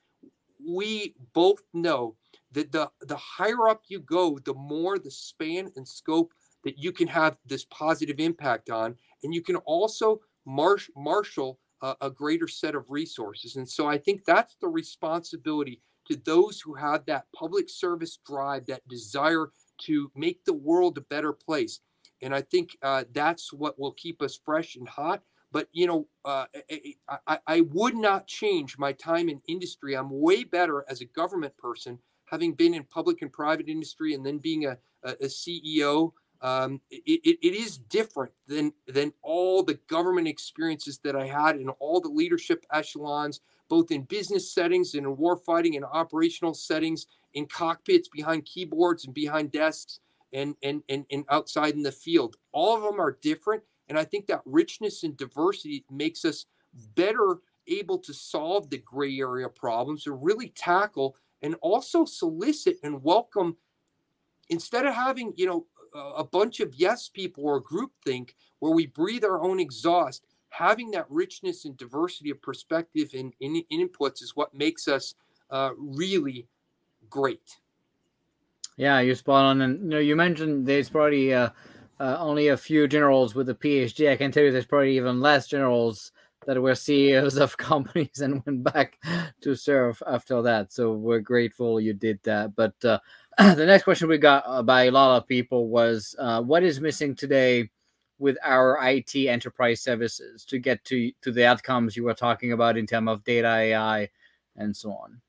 we both know that the the higher up you go, the more the span and scope that you can have this positive impact on, and you can also marsh, marshal uh, a greater set of resources. And so I think that's the responsibility to those who have that public service drive, that desire to make the world a better place. And I think uh, that's what will keep us fresh and hot. But you know, uh, I, I, would not change my time in industry. I'm way better as a government person, having been in public and private industry, and then being a, a, a CEO um, it, it, it is different than than all the government experiences that I had in all the leadership echelons, both in business settings and in warfighting and operational settings, in cockpits, behind keyboards and behind desks, and, and and and outside in the field. All of them are different, and I think that richness and diversity makes us better able to solve the gray area problems, to really tackle and also solicit and welcome instead of having you know a bunch of yes people or groupthink where we breathe our own exhaust having that richness and diversity of perspective and, inputs is what makes us uh, really great yeah you're spot on and you know you mentioned there's probably uh, uh, only a few generals with a phd i can tell you there's probably even less generals that were CEOs of companies and went back to serve after that. So we're grateful you did that. But uh, the next question we got uh, by a lot of people was uh, what is missing today with our IT enterprise services to get to, to the outcomes you were talking about in terms of data, AI, and so on?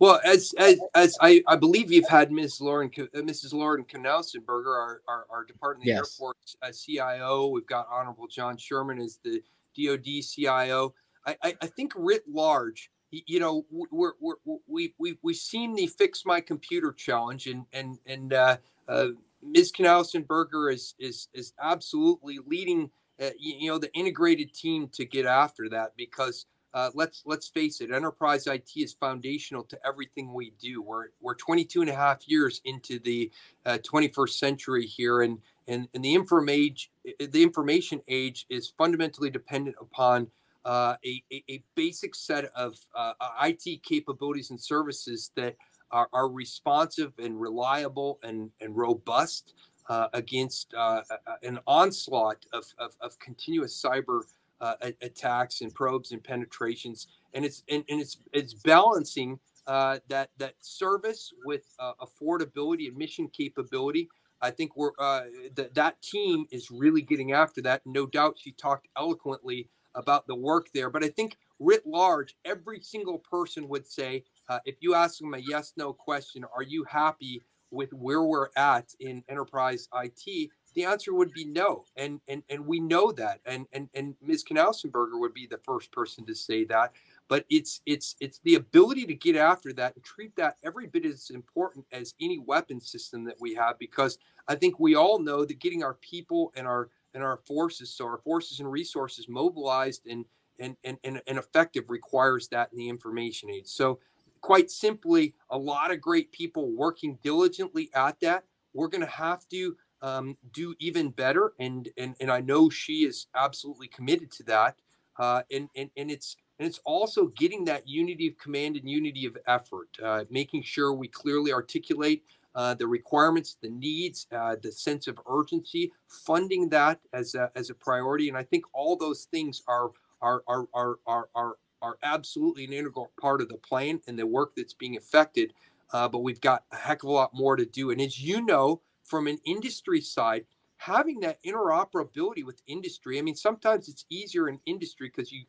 Well, as as, as I, I believe you've had Ms. Lauren, uh, Mrs. Lauren Knausenberger, our, our, our Department of the yes. Air Force uh, CIO. We've got Honorable John Sherman as the DoD CIO. I, I, I think writ large, you know, we're, we're, we we we've seen the fix my computer challenge, and and and uh, uh, Ms. Knausenberger is is is absolutely leading, uh, you know, the integrated team to get after that because. Uh, let's let's face it enterprise it is foundational to everything we do we're we're 22 and a half years into the 21st uh, century here and and, and the information the information age is fundamentally dependent upon uh, a, a, basic set of uh, IT capabilities and services that are, are, responsive and reliable and, and robust uh, against uh, an onslaught of, of, of continuous cyber uh, attacks and probes and penetrations. And it's and, and it's it's balancing uh, that that service with affordability and mission capability I think we're uh, th- that team is really getting after that. No doubt, she talked eloquently about the work there. But I think writ large, every single person would say, uh, if you ask them a yes no question, are you happy with where we're at in enterprise IT? The answer would be no, and and and we know that, and and and Ms. Knausenberger would be the first person to say that but it's it's it's the ability to get after that and treat that every bit as important as any weapon system that we have because i think we all know that getting our people and our and our forces so our forces and resources mobilized and and and, and, and effective requires that in the information age. So quite simply a lot of great people working diligently at that. We're going to have to um, do even better and, and and i know she is absolutely committed to that uh, and, and and it's and it's also getting that unity of command and unity of effort, uh, making sure we clearly articulate uh, the requirements, the needs, uh, the sense of urgency, funding that as a, as a priority. And I think all those things are are are are are are, are absolutely an integral part of the plan and the work that's being affected. Uh, but we've got a heck of a lot more to do. And as you know, from an industry side, having that interoperability with industry. I mean, sometimes it's easier in industry because you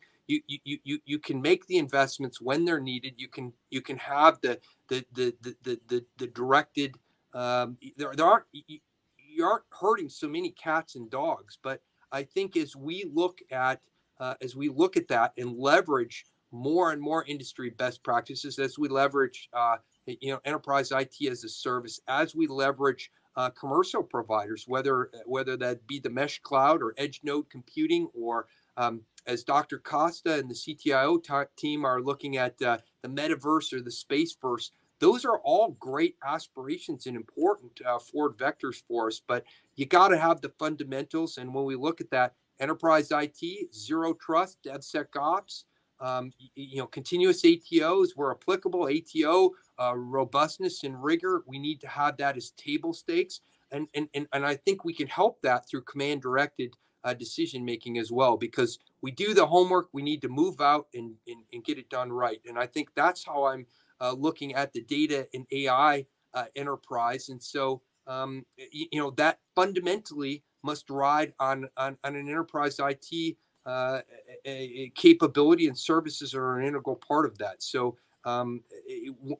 you you you you can make the investments when they're needed. You can you can have the the the the the, the directed. Um, there there aren't you, you aren't hurting so many cats and dogs, but I think as we look at uh, as we look at that and leverage more and more industry best practices, as we leverage uh, you know enterprise IT as a service, as we leverage uh, commercial providers, whether whether that be the mesh cloud or edge node computing or um, as Dr. Costa and the CTIO t- team are looking at uh, the metaverse or the space verse, those are all great aspirations and important uh, forward vectors for us. But you got to have the fundamentals. And when we look at that, enterprise IT, zero trust, DevSecOps, um, you know, continuous ATOs where applicable, ATO uh, robustness and rigor. We need to have that as table stakes, and and and, and I think we can help that through command directed uh, decision making as well because we do the homework. We need to move out and and, and get it done right, and I think that's how I'm uh, looking at the data and AI uh, enterprise, and so um, you, you know that fundamentally must ride on on, on an enterprise IT uh, a, a capability and services are an integral part of that. So um,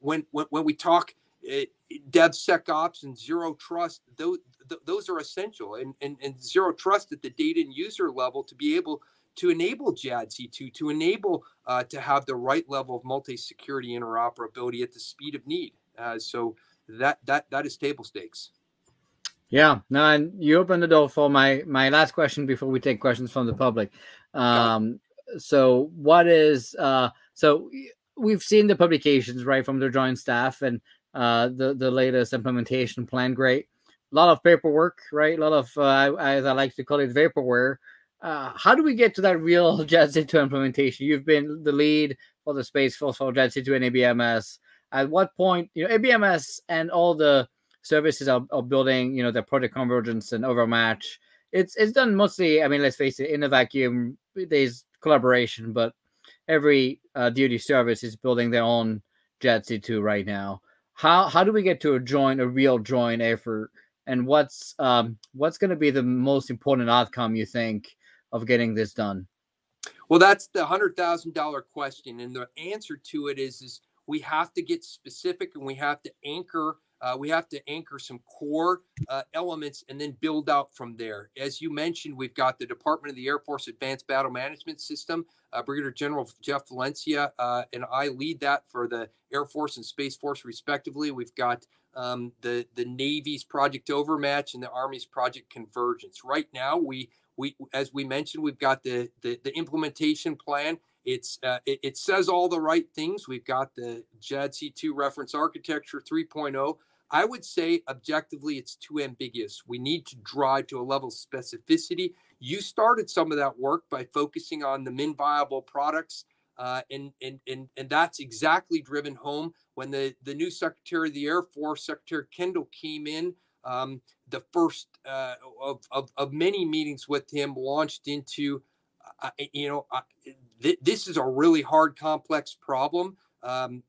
when, when, when we talk DevSecOps and zero trust, those, those are essential and, and, and zero trust at the data and user level to be able to enable JADC2, to enable uh, to have the right level of multi-security interoperability at the speed of need. Uh, so that that that is table stakes. Yeah, no, and you opened the door for my my last question before we take questions from the public. Um, so what is uh, so we've seen the publications right from the joint staff and uh, the the latest implementation plan. Great, a lot of paperwork, right? A lot of uh, as I like to call it, vaporware. Uh, how do we get to that real JADC2 implementation? You've been the lead for the Space for JADC2 and ABMS. At what point, you know, ABMS and all the services are, are building, you know, the project convergence and overmatch. It's it's done mostly. I mean, let's face it, in a vacuum. There's collaboration, but every uh, duty service is building their own JADC2 right now. How how do we get to a joint, a real joint effort? And what's um, what's going to be the most important outcome you think of getting this done? Well, that's the hundred thousand dollar question, and the answer to it is is we have to get specific and we have to anchor uh, we have to anchor some core uh, elements and then build out from there. As you mentioned, we've got the Department of the Air Force Advanced Battle Management System. Uh, Brigadier General Jeff Valenzia uh, and I lead that for the Air Force and Space Force, respectively. We've got um, the the Navy's Project Overmatch and the Army's Project Convergence. Right now, we we as we mentioned, we've got the the, the implementation plan it's uh, it, it, says all the right things. We've got the JADC2 reference architecture 3.0. I would say objectively, it's too ambiguous. We need to drive to a level of specificity. You started some of that work by focusing on the min viable products. Uh, and, and, and, and that's exactly driven home when the, the new Secretary of the Air Force, Secretary Kendall, came in. Um, the first uh, of, of, of, many meetings with him launched into, uh, you know, uh, th- this is a really hard, complex problem. Um,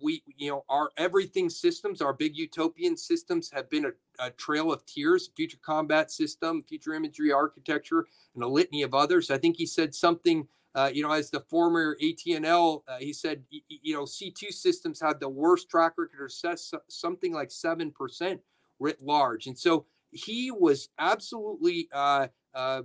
we you know our everything systems our big utopian systems have been a, a, trail of tears future combat system future imagery architecture and a litany of others i think he said something uh, you know as the former AT&L uh, he said you know c2 systems had the worst track record or says something like 7% writ large and so he was absolutely uh, uh,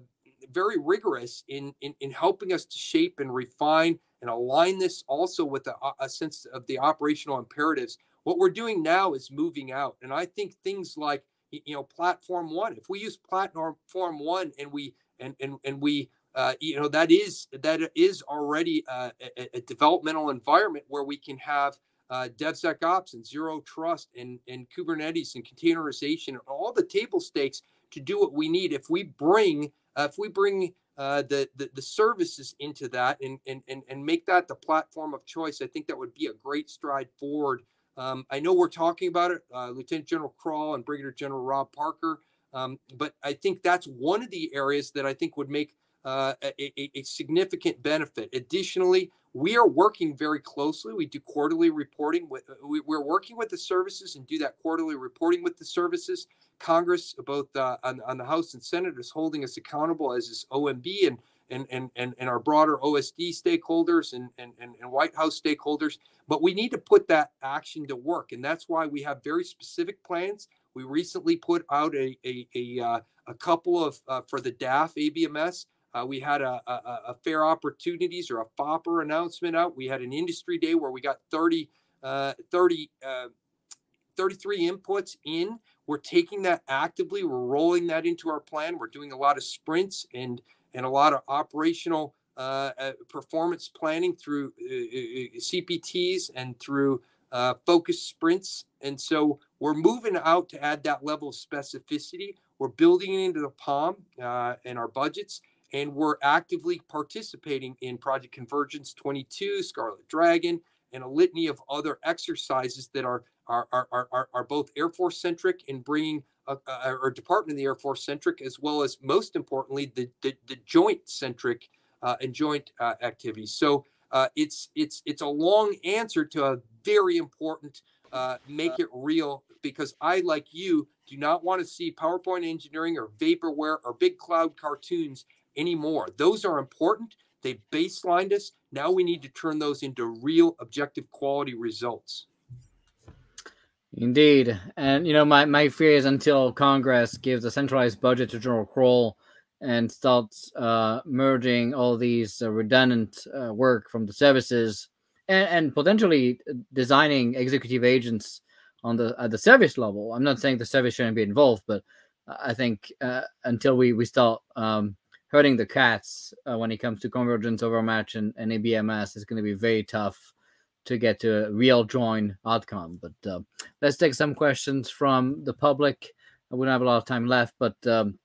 very rigorous in, in in helping us to shape and refine and align this also with a, a sense of the operational imperatives. What we're doing now is moving out. And I think things like, you know, platform one, if we use platform one and we, and, and, and we, uh, you know, that is, that is already a, a, a developmental environment where we can have uh, DevSecOps and zero trust and, and Kubernetes and containerization and all the table stakes to do what we need. If we bring, uh, if we bring uh, the, the, the services into that and, and and and make that the platform of choice. I think that would be a great stride forward. Um, I know we're talking about it, uh, Lieutenant General Crall and Brigadier General Rob Parker, um, but I think that's one of the areas that I think would make uh, a, a, significant benefit. Additionally, we are working very closely. We do quarterly reporting. With, uh, we, are working with the services and do that quarterly reporting with the services. Congress, both uh, on, on, the House and Senate, is holding us accountable as is OMB and and, and, and, and our broader OSD stakeholders and, and, and, and White House stakeholders. But we need to put that action to work. And that's why we have very specific plans. We recently put out a, a, a, uh, a couple of, uh, for the DAF ABMS, uh, we had a, a, a, fair opportunities or a FOPR announcement out. We had an industry day where we got 30, uh, 30 uh, 33 inputs in. We're taking that actively. We're rolling that into our plan. We're doing a lot of sprints and and a lot of operational uh, uh performance planning through uh, uh, CPTs and through uh, focus sprints. And so we're moving out to add that level of specificity. We're building it into the POM uh, and our budgets, and we're actively participating in Project Convergence 22, Scarlet Dragon, and a litany of other exercises that are are are are, are both Air Force centric and bringing a, a, a, Department in the Air Force centric, as well as most importantly the the, the joint centric uh, and joint uh, activities. So uh, it's it's it's a long answer to a very important uh, make it real because I like you do not want to see PowerPoint engineering or vaporware or big cloud cartoons anymore. Those are important. They baselined us. Now we need to turn those into real objective quality results. Indeed. And, you know, my, my fear is until Congress gives a centralized budget to General Crall and starts uh, merging all these uh, redundant uh, work from the services and, and, potentially designing executive agents on the at the service level. I'm not saying the service shouldn't be involved, but I think uh, until we, we start um, hurting the cats uh, when it comes to convergence overmatch and, and ABMS, it's going to be very tough to get to a real joint outcome. But uh, let's take some questions from the public. We don't have a lot of time left, but um,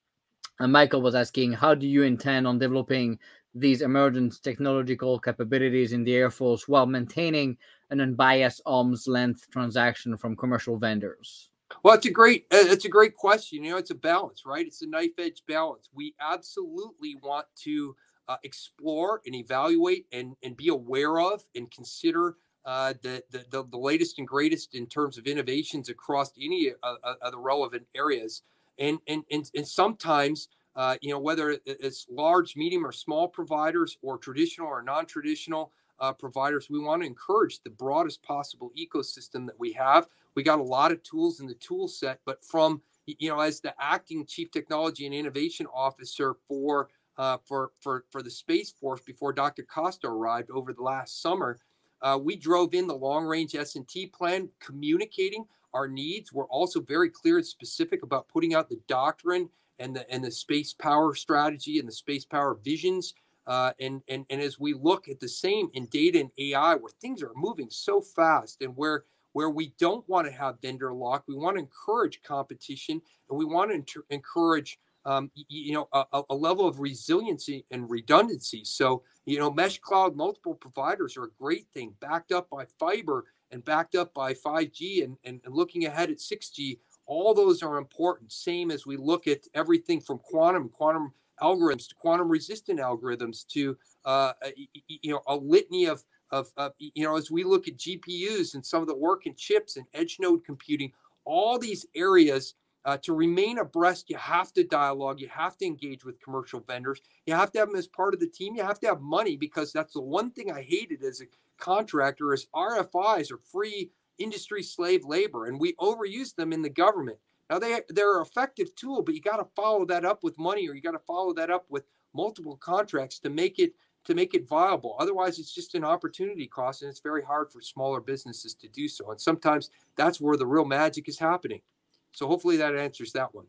Michael was asking, how do you intend on developing these emergent technological capabilities in the Air Force while maintaining an unbiased arm's length transaction from commercial vendors? Well, it's a great uh, it's a great question. You know, it's a balance, right? It's a knife edge balance. We absolutely want to uh, explore and evaluate and and be aware of and consider uh, the, the, the latest and greatest in terms of innovations across any uh, uh, of the relevant areas. And and and, and sometimes uh, you know whether it's large, medium, or small providers, or traditional or non-traditional uh, providers, we want to encourage the broadest possible ecosystem that we have. We got a lot of tools in the tool set, but from you know as the acting chief technology and innovation officer for uh, for for for the space force before Dr. Costa arrived over the last summer uh, we drove in the long range S&T plan, communicating our needs. We're also very clear and specific about putting out the doctrine and the and the space power strategy and the space power visions. Uh, and and and as we look at the same in data and AI, where things are moving so fast, and where where we don't want to have vendor lock, we want to encourage competition, and we want to encourage um, you know, a, a, level of resiliency and redundancy. So, you know, mesh cloud, multiple providers are a great thing, backed up by fiber and backed up by 5G and, and, and looking ahead at 6G. All those are important. Same as we look at everything from quantum, quantum algorithms to quantum resistant algorithms to, uh, you know, a litany of, of, of, you know, as we look at GPUs and some of the work in chips and edge node computing, all these areas uh, to remain abreast, you have to dialogue. You have to engage with commercial vendors. You have to have them as part of the team. You have to have money because that's the one thing I hated as a contractor is RFIs are free industry slave labor, and we overuse them in the government. Now they they're an effective tool, but you got to follow that up with money, or you got to follow that up with multiple contracts to make it to make it viable. Otherwise, it's just an opportunity cost, and it's very hard for smaller businesses to do so. And sometimes that's where the real magic is happening. So hopefully that answers that one.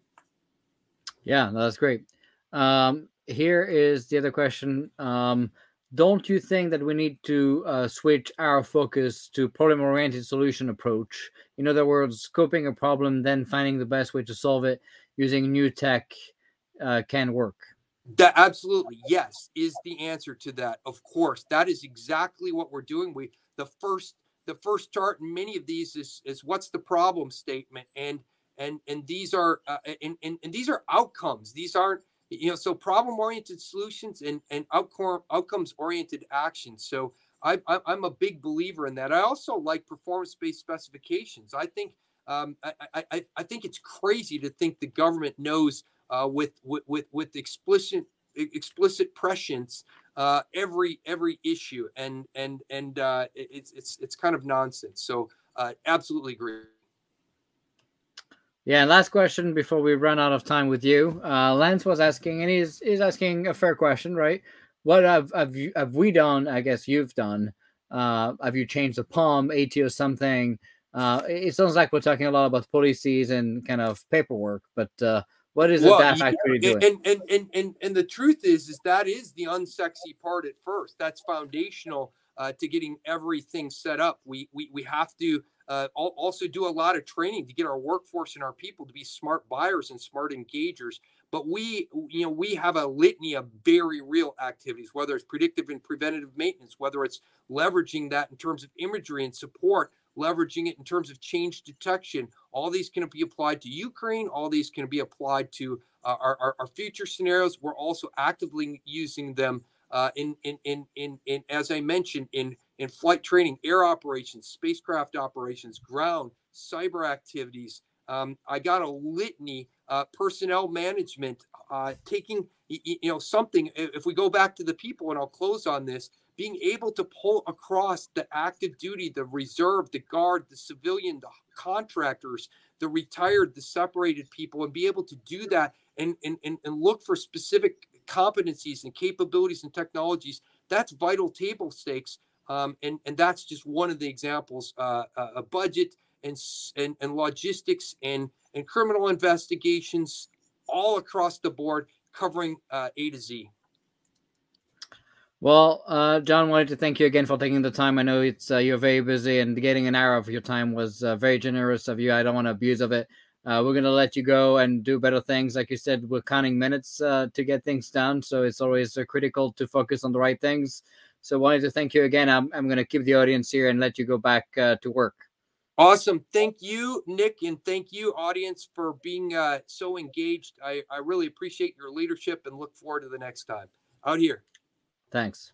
Yeah, that's great. Um, here is the other question. Um, don't you think that we need to uh, switch our focus to problem-oriented solution approach? In other words, scoping a problem, then finding the best way to solve it using new tech uh, can work. That absolutely yes is the answer to that. Of course, that is exactly what we're doing. We the first the first chart in many of these is is what's the problem statement and and and these are uh, and, and, and these are outcomes these aren't you know so problem oriented solutions and and outcome outcomes oriented actions so I, i'm a big believer in that i also like performance based specifications i think um, I, I, I think it's crazy to think the government knows uh, with, with with with explicit explicit prescience uh, every every issue and and and uh, it's it's it's kind of nonsense. So uh, absolutely agree. Yeah, last question before we run out of time with you. Uh, Lance was asking, and he's he's asking a fair question, right? What have have, you, have we done? I guess you've done. Uh, have you changed the POM, AT, or something? Uh, it sounds like we're talking a lot about policies and kind of paperwork, but uh, what is well, DAF actually doing? And, and and and and the truth is, is that is the unsexy part at first. That's foundational uh, to getting everything set up. We we we have to uh, also do a lot of training to get our workforce and our people to be smart buyers and smart engagers. But we, you know, we have a litany of very real activities, whether it's predictive and preventative maintenance, whether it's leveraging that in terms of imagery and support, leveraging it in terms of change detection. All these can be applied to Ukraine. All these can be applied to uh, our, our, our, future scenarios. We're also actively using them uh, in, in, in, in, in, as I mentioned, in, in flight training, air operations, spacecraft operations, ground, cyber activities. Um, I got a litany, uh, personnel management, uh, taking, you know, something. If we go back to the people, and I'll close on this, being able to pull across the active duty, the reserve, the guard, the civilian, the contractors, the retired, the separated people, and be able to do that and, and, and, and look for specific competencies and capabilities and technologies, that's vital table stakes. Um, and, and that's just one of the examples. Uh, uh a budget and, and, and logistics and, and criminal investigations all across the board, covering uh, A to Z. Well, uh, John, wanted to thank you again for taking the time. I know it's uh, you're very busy, and getting an hour of your time was uh, very generous of you. I don't want to abuse of it. Uh, we're gonna let you go and do better things. Like you said, we're counting minutes uh, to get things done, so it's always uh, critical to focus on the right things. So, wanted to thank you again. I'm I'm gonna keep the audience here and let you go back to work. Awesome. Thank you, Nic, and thank you, audience, for being so engaged. I, I really appreciate your leadership and look forward to the next time. Out here. Thanks.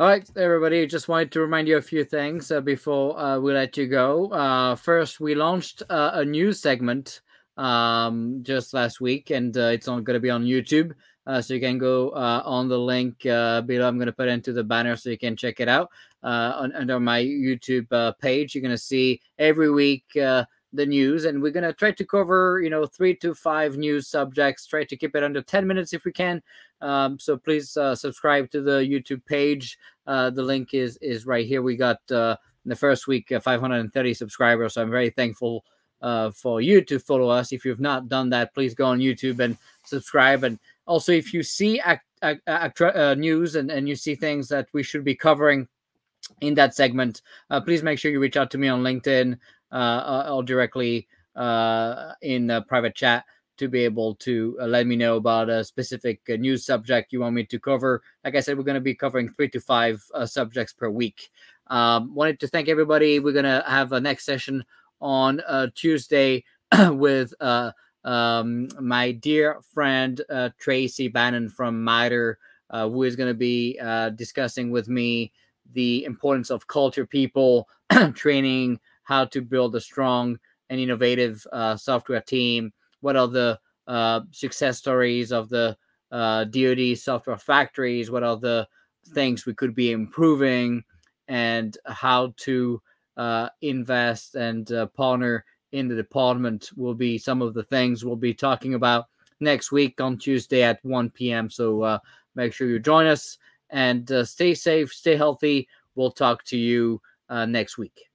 All right, everybody. Just wanted to remind you a few things uh, before uh, we let you go. Uh, first, we launched uh, a new segment um, just last week, and uh, it's going to be on YouTube. Uh, so you can go on the link below. I'm going to put into the banner so you can check it out on, under my YouTube page. You're going to see every week the news and we're going to try to cover you know three to five news subjects try to keep it under 10 minutes if we can. Um, so please uh, subscribe to the youtube page. Uh, the link is is right here. We got uh, in the first week uh, 530 subscribers so i'm very thankful uh, for you to follow us. If you've not done that please go on youtube and subscribe. And also if you see act, act, act, uh, news and, and you see things that we should be covering in that segment please make sure you reach out to me on linkedin or directly uh, in private chat to be able to uh, let me know about a specific uh, news subject you want me to cover. Like I said, we're going to be covering three to five uh, subjects per week. Um, wanted to thank everybody. We're going to have a next session on uh, Tuesday with um, my dear friend uh, Tracy Bannon from MITRE, uh, who is going to be uh, discussing with me the importance of culture, people, training, how to build a strong and innovative uh, software team. What are the uh, success stories of the uh, DoD software factories? What are the things we could be improving, and how to uh, invest and uh, partner in the department will be some of the things we'll be talking about next week on Tuesday at 1 p.m. So uh, make sure you join us and stay safe, stay healthy. We'll talk to you next week.